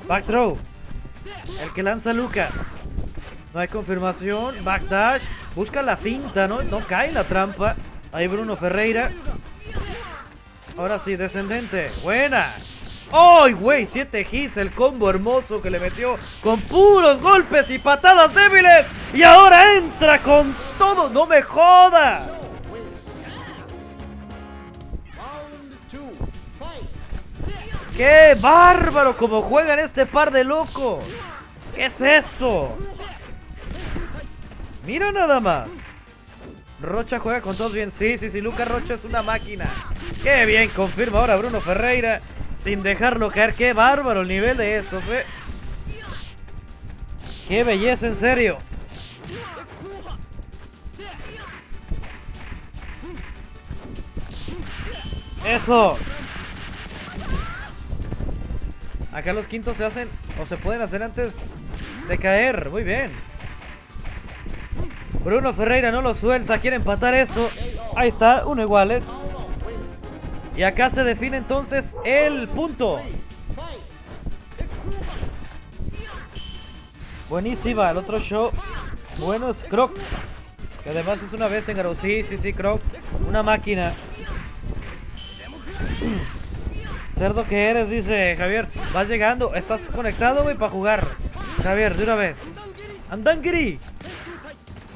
Back throw. El que lanza Lucas. No hay confirmación. Backdash. Busca la finta, ¿no? No cae la trampa. Ahí Bruno Ferreira. Ahora sí, descendente. Buena. ¡Ay, güey! Siete hits, el combo hermoso que le metió con puros golpes y patadas débiles. Y ahora entra con todo. ¡No me joda! ¡Qué bárbaro como juegan este par de locos! ¿Qué es esto? Mira nada más. Rocha juega con todos bien. Sí, sí, sí. Lucas Rocha es una máquina. ¡Qué bien! Confirma ahora Bruno Ferreira. Sin dejarlo caer. ¡Qué bárbaro el nivel de estos, eh! ¡Qué belleza, en serio! ¡Eso! Acá los quintos se hacen o se pueden hacer antes de caer. Muy bien. Bruno Ferreira no lo suelta. Quiere empatar esto. Ahí está, uno iguales. Y acá se define entonces el punto. Buenísima, el otro show. Bueno es Croc. Que además es una vez en Garou. Sí, sí, sí, Croc. Una máquina. Cerdo que eres, dice Javier. Vas llegando. Estás conectado, güey, para jugar. Javier, de una vez. Andangiri.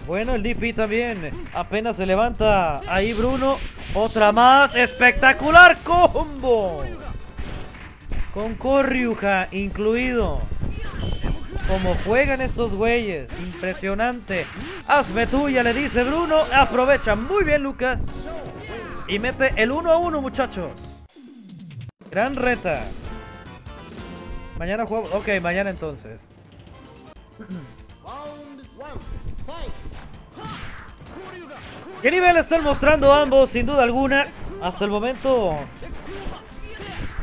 Bueno, el DP también. Apenas se levanta. Ahí Bruno. Otra más. Espectacular combo. Con Corriuja incluido. Como juegan estos güeyes. Impresionante. Hazme tuya, le dice Bruno. Aprovecha muy bien, Lucas. Y mete el 1 a 1, muchachos. Gran reta. Mañana juego. Ok, mañana entonces. ¿Qué nivel están mostrando ambos? Sin duda alguna. Hasta el momento.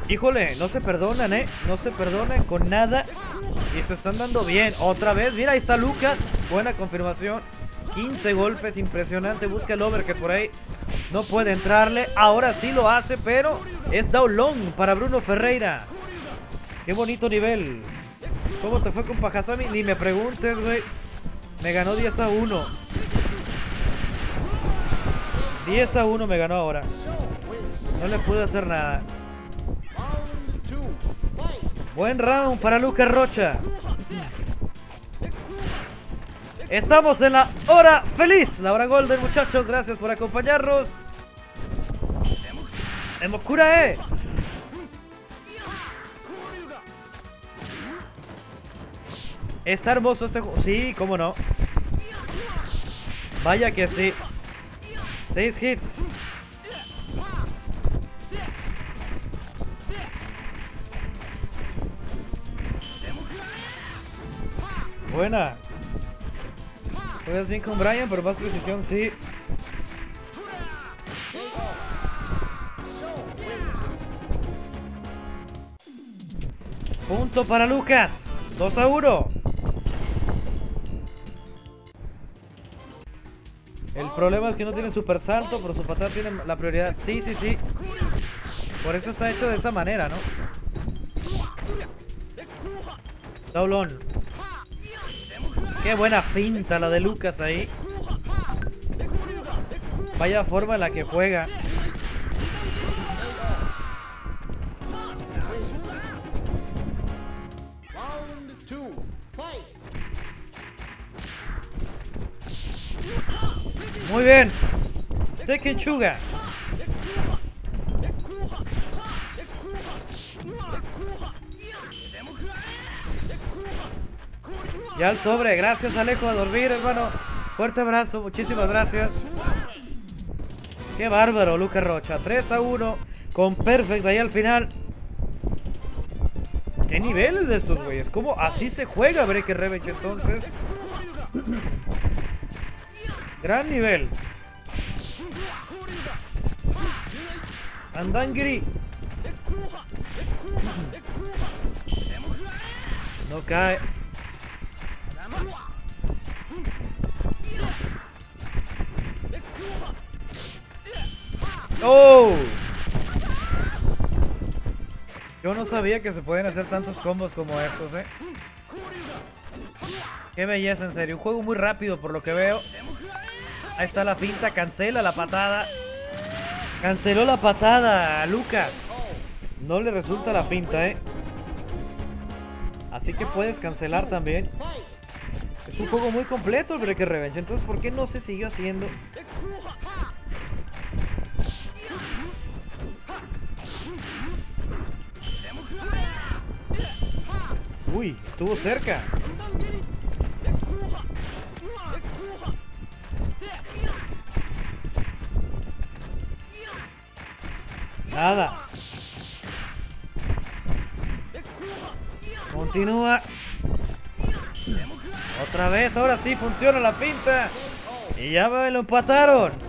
Híjole, no se perdonan, ¿eh? No se perdonan con nada. Y se están dando bien. Otra vez. Mira, ahí está Lucas. Buena confirmación. 15 golpes. Impresionante. Busca el over que por ahí no puede entrarle. Ahora sí lo hace, pero es down long para Bruno Ferreira. Qué bonito nivel. ¿Cómo te fue con Pajasami? Ni me preguntes, güey. Me ganó 10 a 1. 10 a 1 me ganó ahora. No le pude hacer nada. Buen round para Lucas Rocha. Estamos en la hora feliz, la hora golden, muchachos. Gracias por acompañarnos. Emokura, eh. Está hermoso este juego. Sí, cómo no. Vaya que sí. Seis hits. Buena. Juegas bien con Brian, pero más precisión, sí. Punto para Lucas. 2 a 1. El problema es que no tiene super salto, pero su patada tiene la prioridad. Sí, sí, sí. Por eso está hecho de esa manera, ¿no? Taulón. Qué buena finta la de Lucas ahí. Vaya forma en la que juega. Muy bien. Tekenchuga. Ya al sobre. Gracias, Alejo. A dormir, hermano. Fuerte abrazo. Muchísimas gracias. Qué bárbaro, Lucas Rocha. 3 a 1. Con Perfect ahí al final. ¿Qué niveles de estos güeyes? ¿Cómo así se juega Breaker Revenge entonces? Gran nivel. Andangiri. No cae. ¡Oh! Yo no sabía que se pueden hacer tantos combos como estos, ¿eh? Qué belleza, en serio. Un juego muy rápido por lo que veo. Ahí está la finta, cancela la patada. Canceló la patada Lucas. No le resulta la finta, ¿eh? Así que puedes cancelar también. Es un juego muy completo el Breaker Revenge. Entonces, ¿por qué no se siguió haciendo? Uy, estuvo cerca. Nada. Continúa. Otra vez, ahora sí funciona la pinta. Y ya me lo empataron.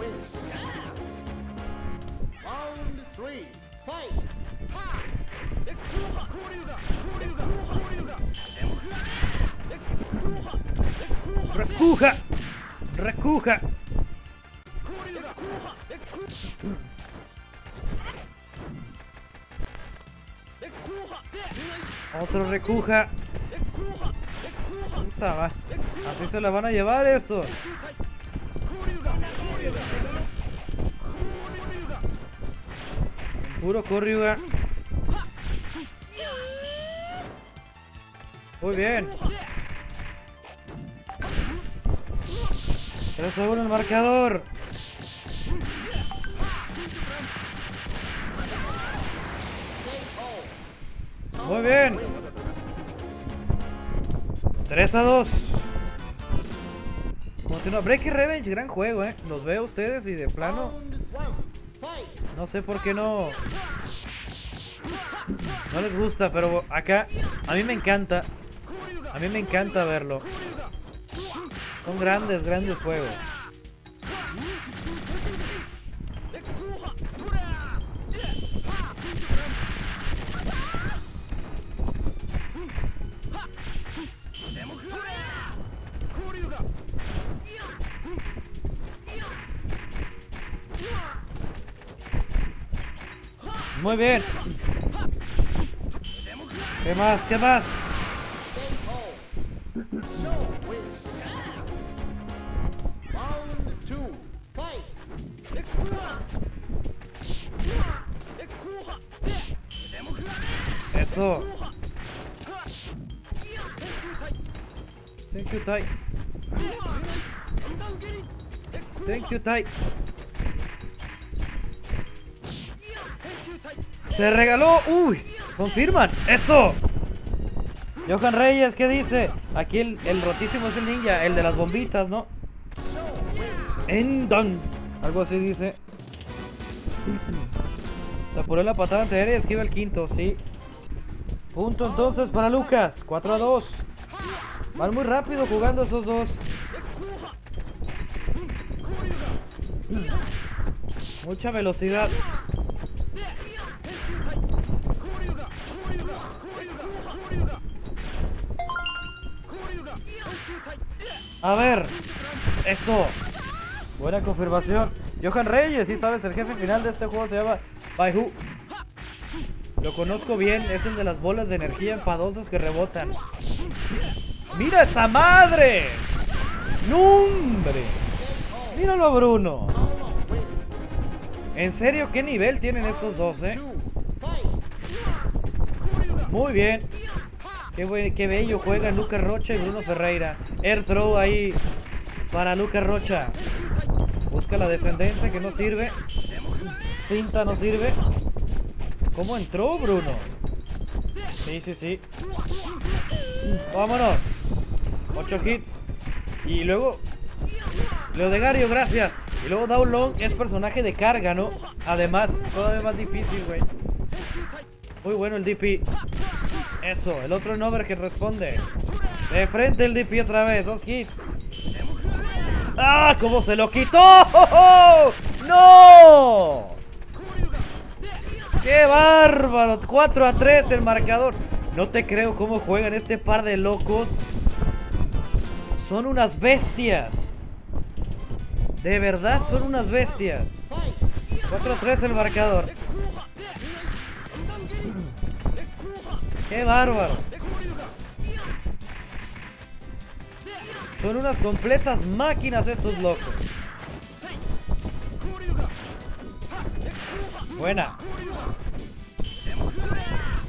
Recuja. Recuja. Otro recuja. Puta. Así se la van a llevar esto. Puro Corriuga. Muy bien. 3 a 1 el marcador. Muy bien. 3 a 2. Continúa. Breaky Revenge, gran juego, eh. Los veo a ustedes y de plano. No sé por qué no. No les gusta, pero acá a mí me encanta. A mí me encanta verlo. Son grandes, grandes juegos. Muy bien. ¿Qué más? ¿Qué más? Eso. Thank you, Tai. Thank you, Tai. Se regaló. Uy, confirman. Eso. Johan Reyes, ¿qué dice? Aquí el, el rotísimo es el ninja, el de las bombitas, ¿no? Endan. Algo así dice. Se apuró la patada anterior y esquiva el quinto, sí. Punto entonces para Lucas. 4 a 2. Van muy rápido jugando esos dos. Mucha velocidad. A ver. Eso. Buena confirmación. Johan Reyes, sí sabes, el jefe final de este juego se llama Baihu. Lo conozco bien, es el de las bolas de energía enfadosas que rebotan. ¡Mira esa madre! ¡Numbre! Míralo Bruno. En serio, ¿qué nivel tienen estos dos, eh? Muy bien. Qué, qué bello juegan Lucas Rocha y Bruno Ferreira. Air throw ahí para Lucas Rocha. Busca la descendente que no sirve. Cinta no sirve. ¿Cómo entró Bruno? Sí, sí, sí. Vámonos. 8 hits. Y luego. Leodegario, gracias. Y luego Down Long es personaje de carga, ¿no? Además, todavía más difícil, güey. Muy bueno el DP. Eso, el otro Nover que responde. De frente el DP otra vez, dos hits. ¡Ah! ¿Cómo se lo quitó? ¡No! ¡Qué bárbaro! 4 a 3 el marcador. No te creo cómo juegan este par de locos. Son unas bestias. De verdad son unas bestias. 4 a 3 el marcador. ¡Qué bárbaro! Son unas completas máquinas estos locos. Buena.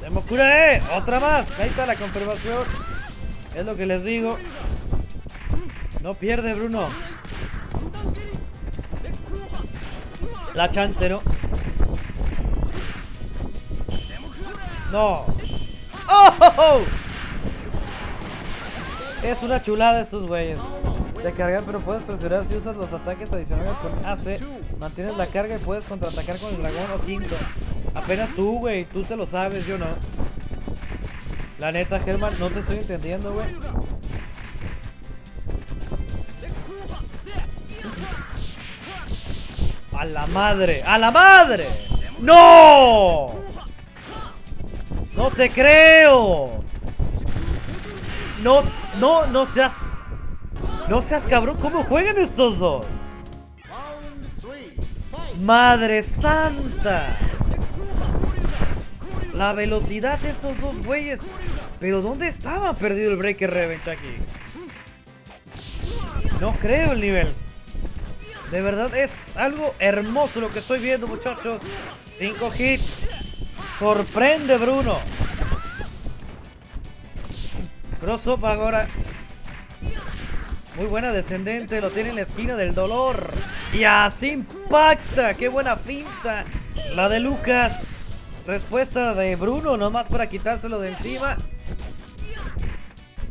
Demokure, eh. otra más. Ahí está la confirmación. Es lo que les digo. No pierde Bruno. La chance, ¿no? No. ¡Oh! Es una chulada estos güeyes. De cargar, pero puedes presionar si usas los ataques adicionales con AC. Mantienes la carga y puedes contraatacar con el dragón o quinto. Apenas tú, güey. Tú te lo sabes, yo no. La neta, Germán, no te estoy entendiendo, güey. ¡A la madre! ¡A la madre! ¡No! ¡No te creo! No, no, no seas. No seas cabrón, ¿cómo juegan estos dos? ¡Madre santa! La velocidad de estos dos güeyes. Pero ¿dónde estaba perdido el Breaker Revenge aquí? No creo el nivel. De verdad es algo hermoso lo que estoy viendo, muchachos. Cinco hits. Sorprende Bruno. Cross up ahora. Muy buena descendente, lo tiene en la esquina del dolor. Y así impacta. Qué buena finta. La de Lucas. Respuesta de Bruno, nomás para quitárselo de encima.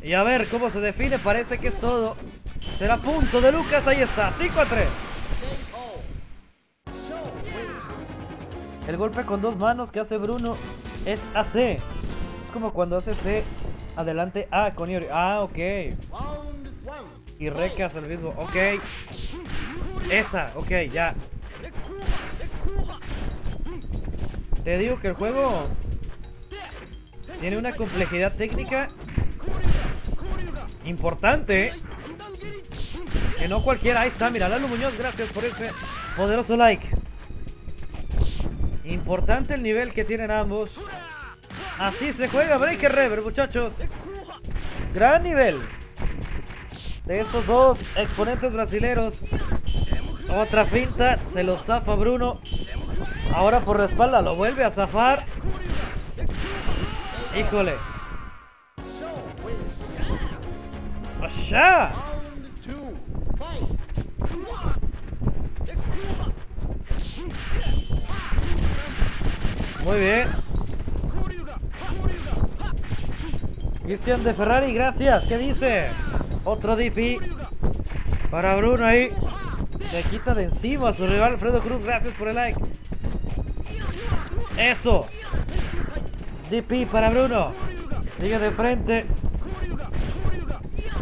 Y a ver cómo se define, parece que es todo. Será punto de Lucas, ahí está, 5 a 3. El golpe con dos manos que hace Bruno es AC. Es como cuando hace C, adelante A con Iori. Ah, ok. Y re que hace el mismo. Ok. Esa, ok, ya. Te digo que el juego tiene una complejidad técnica importante. Que no cualquiera. Ahí está, mira, Lalo Muñoz, gracias por ese poderoso like. Importante el nivel que tienen ambos. Así se juega Breaker Rever, muchachos. Gran nivel. De estos dos exponentes brasileros. Otra finta, se lo zafa Bruno. Ahora por la espalda lo vuelve a zafar. Híjole. ¡Allá! Muy bien. Cristian de Ferrari, gracias. ¿Qué dice? Otro DP para Bruno ahí. Se quita de encima a su rival Alfredo Cruz. Gracias por el like. Eso. DP para Bruno. Sigue de frente.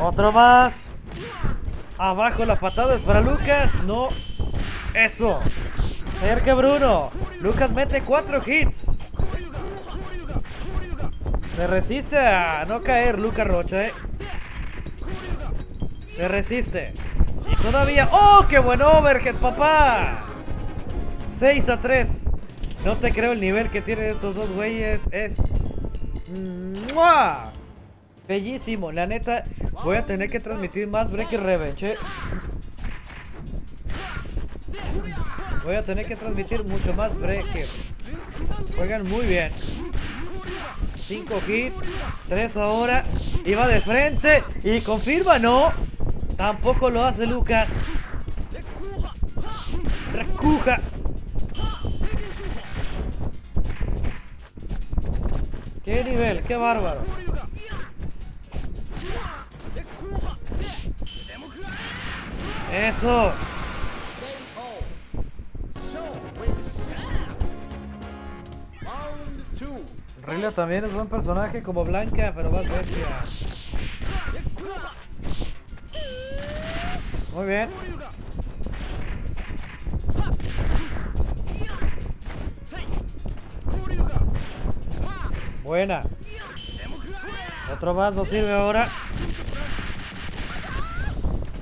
Otro más. Abajo las patadas para Lucas. No. Eso. Cerca Bruno. Lucas mete cuatro hits. Se resiste a no caer Lucas Rocha, eh. Se resiste. Y todavía. ¡Oh, qué buen overhead, papá! 6 a 3. No te creo el nivel que tienen estos dos güeyes. Es. ¡Mua! Bellísimo. La neta, voy a tener que transmitir más Breaker Revenge, eh. Voy a tener que transmitir mucho más Breaker. Juegan muy bien. 5 hits, 3 ahora. Iba de frente y confirma, no. Tampoco lo hace Lucas. Recuja. Qué nivel, qué bárbaro. Eso. También es buen personaje como Blanca, pero más bestia. Muy bien. Buena. Otro más nos sirve ahora.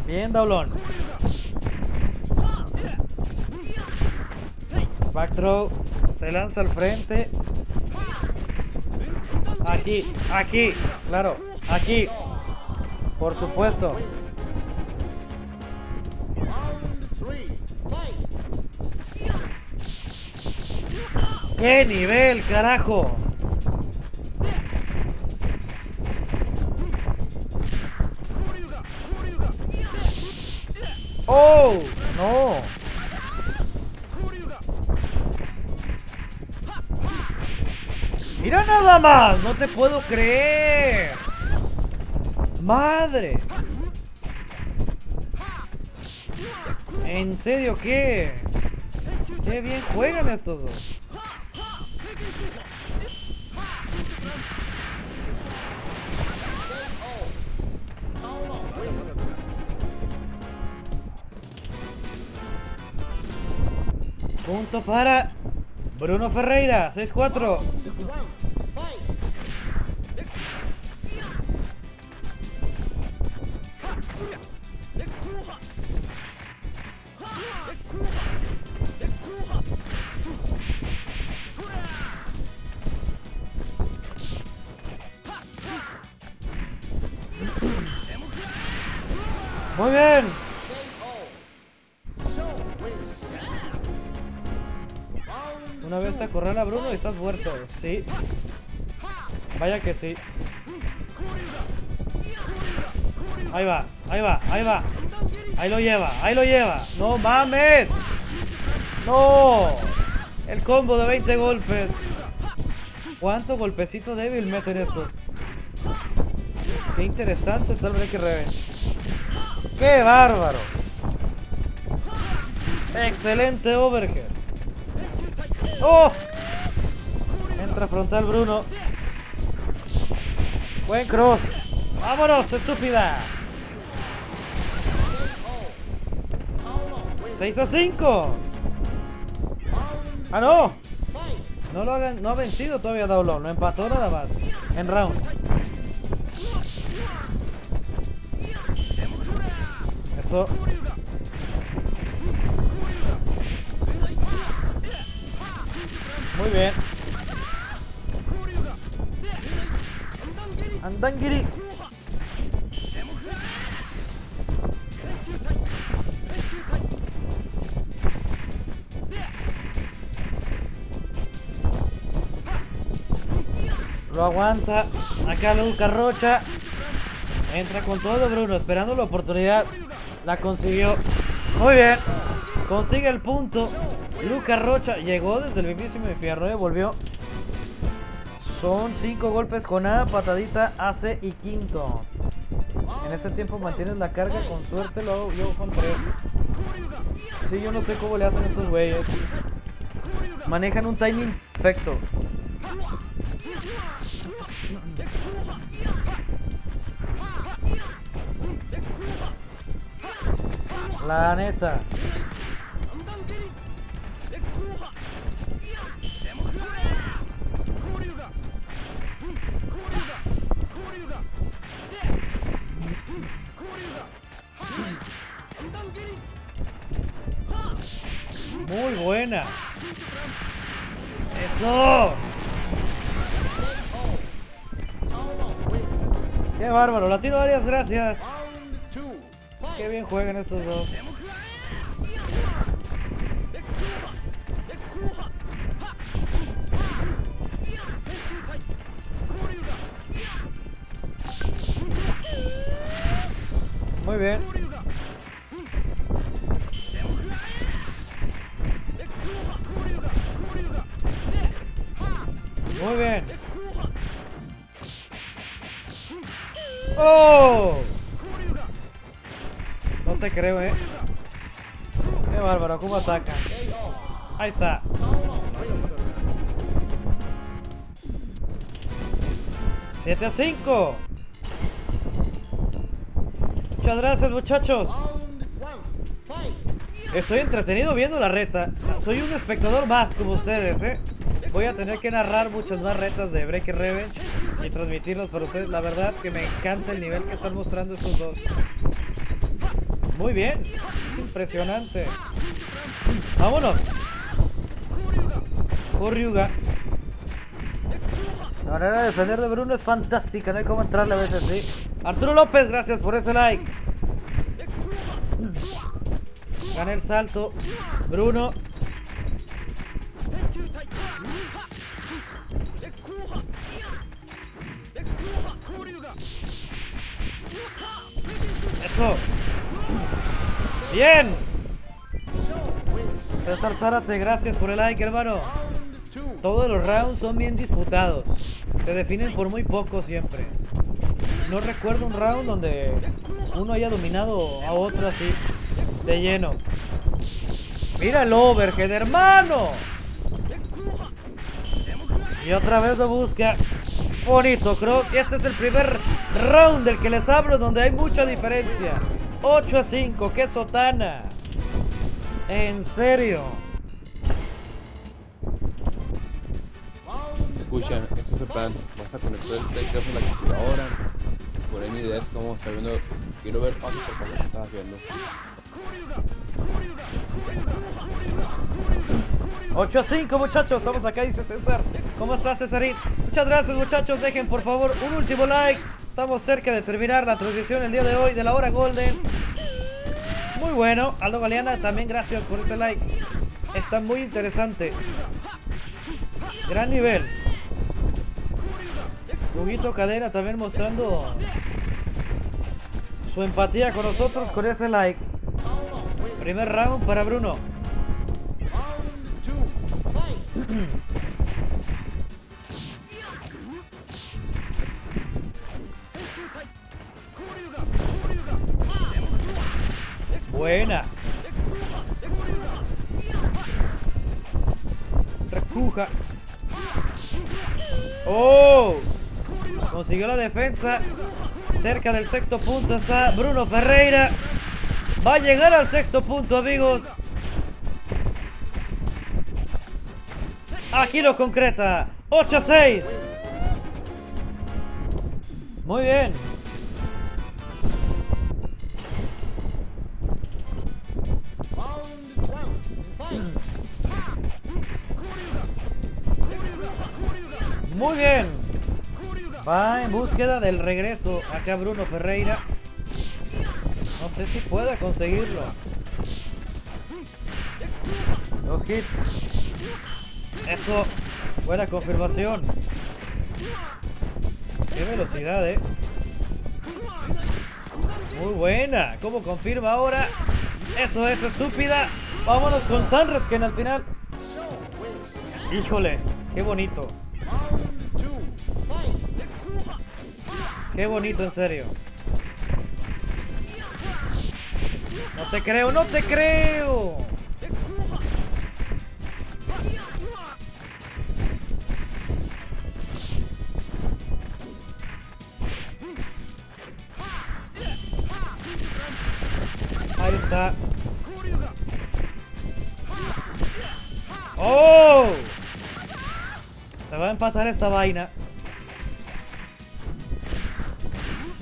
Bien, Daulón. Back throw. Se lanza al frente. Aquí, aquí, claro, aquí. Por supuesto. ¡Qué nivel, carajo! ¡Oh! ¡No! ¡Mira nada más! ¡No te puedo creer! ¡Madre! ¿En serio qué? ¡Qué bien juegan estos dos! Punto para Bruno Ferreira, 6-4. Round, fight. Muy bien. Acorrala Bruno y estás muerto. Sí. Vaya que sí. Ahí va, ahí va, ahí va. Ahí lo lleva, ahí lo lleva. No mames. No. El combo de 20 golpes. ¿Cuánto golpecito débil meten estos? Qué interesante está el Breaker Revenge. ¡Qué bárbaro! Excelente overhead. ¡Oh! Entra frontal Bruno. Buen cross. ¡Vámonos, estúpida! 6 a 5. ¡Ah, no! No lo hagan, no ha vencido todavía Daulon, lo empató nada más. En round. Eso. Muy bien. Andangiri. Lo aguanta. Acá Luca Rocha. Entra con todo Bruno, esperando la oportunidad. La consiguió. Muy bien. Consigue el punto. Luca Rocha llegó desde el mismísimo infierno y volvió. Son cinco golpes con A, patadita, AC y quinto. En ese tiempo mantienes la carga, con suerte lo hago yo con tres. Sí, yo no sé cómo le hacen estos güeyes. Manejan un timing perfecto. La neta. Muy buena. Eso. Qué bárbaro. Latino varias gracias. Qué bien juegan estos dos. Muy bien. Muy bien. ¡Oh! No te creo, eh. Qué bárbaro, cómo ataca. Ahí está. ¡7 a 5! Muchas gracias, muchachos. Estoy entretenido viendo la reta. Soy un espectador más como ustedes, ¿eh? Voy a tener que narrar muchas más retas de Break Revenge y transmitirlas para ustedes. La verdad que me encanta el nivel que están mostrando estos dos. Muy bien. Es impresionante. Vámonos. Koryuga. La manera de defender de Bruno es fantástica. No hay cómo entrarle a veces, sí. Arturo López, gracias por ese like. Gana el salto. Bruno. Bien. César Zárate, gracias por el like, hermano. Todos los rounds son bien disputados. Se definen por muy poco siempre. No recuerdo un round donde uno haya dominado a otro así, de lleno. Mira el overhead, hermano. Y otra vez lo busca. Bonito, creo que este es el primer round del que les hablo donde hay mucha diferencia. 8 a 5, qué sotana. En serio. Escucha, esto es el plan. Vas a conectar el Playcraft a la computadora. Poner mi idea, cómo está viendo. Quiero ver paso por paso que estás haciendo. 8 a 5 muchachos, estamos acá, dice César. ¿Cómo estás, Cesarín? Muchas gracias muchachos, dejen por favor un último like. Estamos cerca de terminar la transmisión el día de hoy de la hora Golden. Muy bueno, Aldo Galeana, también gracias por ese like. Está muy interesante. Gran nivel. Huguito Cadena también mostrando su empatía con nosotros con ese like. Primer round para Bruno. Buena. Recuja. ¡Oh! Consiguió la defensa. Cerca del sexto punto está Bruno Ferreira. Va a llegar al sexto punto, amigos. Aquí lo concreta. 8 a 6. Muy bien. Muy bien. Va en búsqueda del regreso acá Bruno Ferreira. No sé si pueda conseguirlo. Dos hits. Eso. Buena confirmación. Qué velocidad, eh. Muy buena. ¿Cómo confirma ahora? Eso es estúpida. Vámonos con Sunred que en al final. Híjole, qué bonito. Qué bonito, en serio. No te creo, no te creo. Ahí está. ¡Oh! Se va a empatar esta vaina.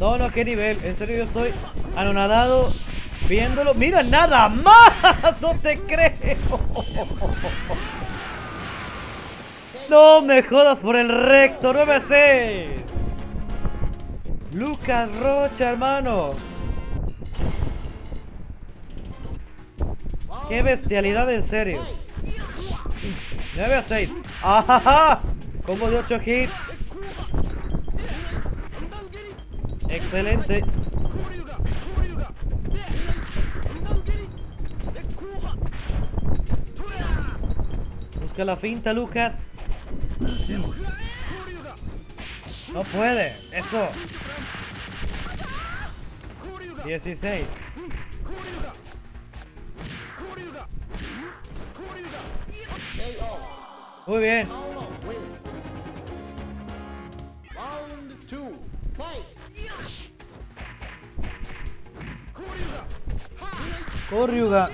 No, no, qué nivel. En serio, yo estoy anonadado viéndolo. ¡Mira, nada más! ¡No te creo! No me jodas por el recto. 9 a 6. Lucas Rocha, hermano. Qué bestialidad, en serio. 9 a 6. ¡Ajaja! Combo de 8 hits. Excelente. Busca la finta, Lucas. No puede. Eso. 16. Muy bien. Corriuga.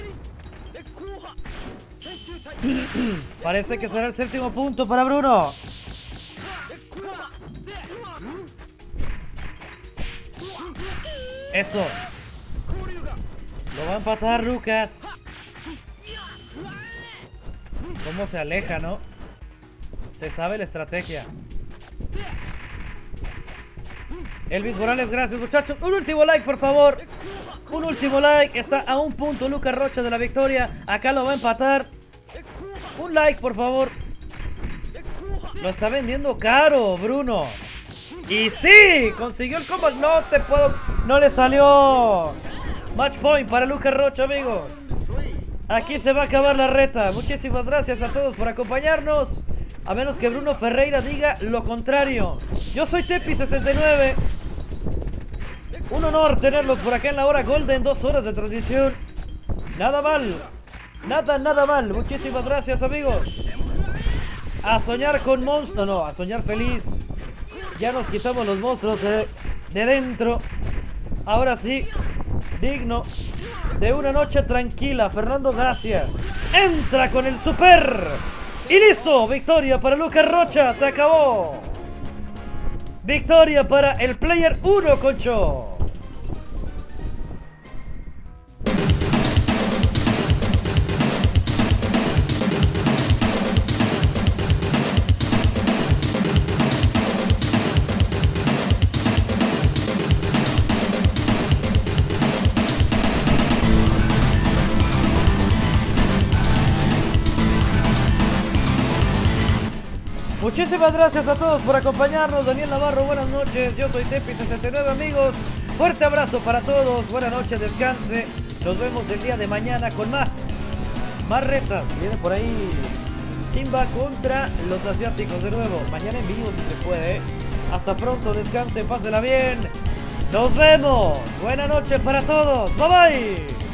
Parece que será el séptimo punto para Bruno. Eso. Lo va a empatar Lucas. ¿Cómo se aleja, no? Se sabe la estrategia. Elvis Morales, gracias muchachos. Un último like, por favor. Un último like. Está a un punto Lucas Rocha de la victoria. Acá lo va a empatar. Un like, por favor. Lo está vendiendo caro, Bruno. Y sí, consiguió el combo. No te puedo. No le salió. Match point para Lucas Rocha, amigos. Aquí se va a acabar la reta. Muchísimas gracias a todos por acompañarnos. A menos que Bruno Ferreira diga lo contrario. Yo soy Tepi69. Un honor tenerlos por acá en la hora Golden. Dos horas de transmisión. Nada mal. Nada, nada mal. Muchísimas gracias, amigos. A soñar con monstruos. No, a soñar feliz. Ya nos quitamos los monstruos de, de dentro. Ahora sí, digno de una noche tranquila. Fernando, gracias. Entra con el super. Y listo, victoria para Lucas Rocha. Se acabó. Victoria para el player 1, Concho. Muchísimas gracias a todos por acompañarnos. Daniel Navarro, buenas noches. Yo soy Tepi69, amigos. Fuerte abrazo para todos. Buenas noches, descanse. Nos vemos el día de mañana con más. Más retas. Viene por ahí Simba contra los asiáticos de nuevo. Mañana en vivo si se puede. ¿eh? Hasta pronto, descanse, pásela bien. Nos vemos. Buena noche para todos. Bye bye.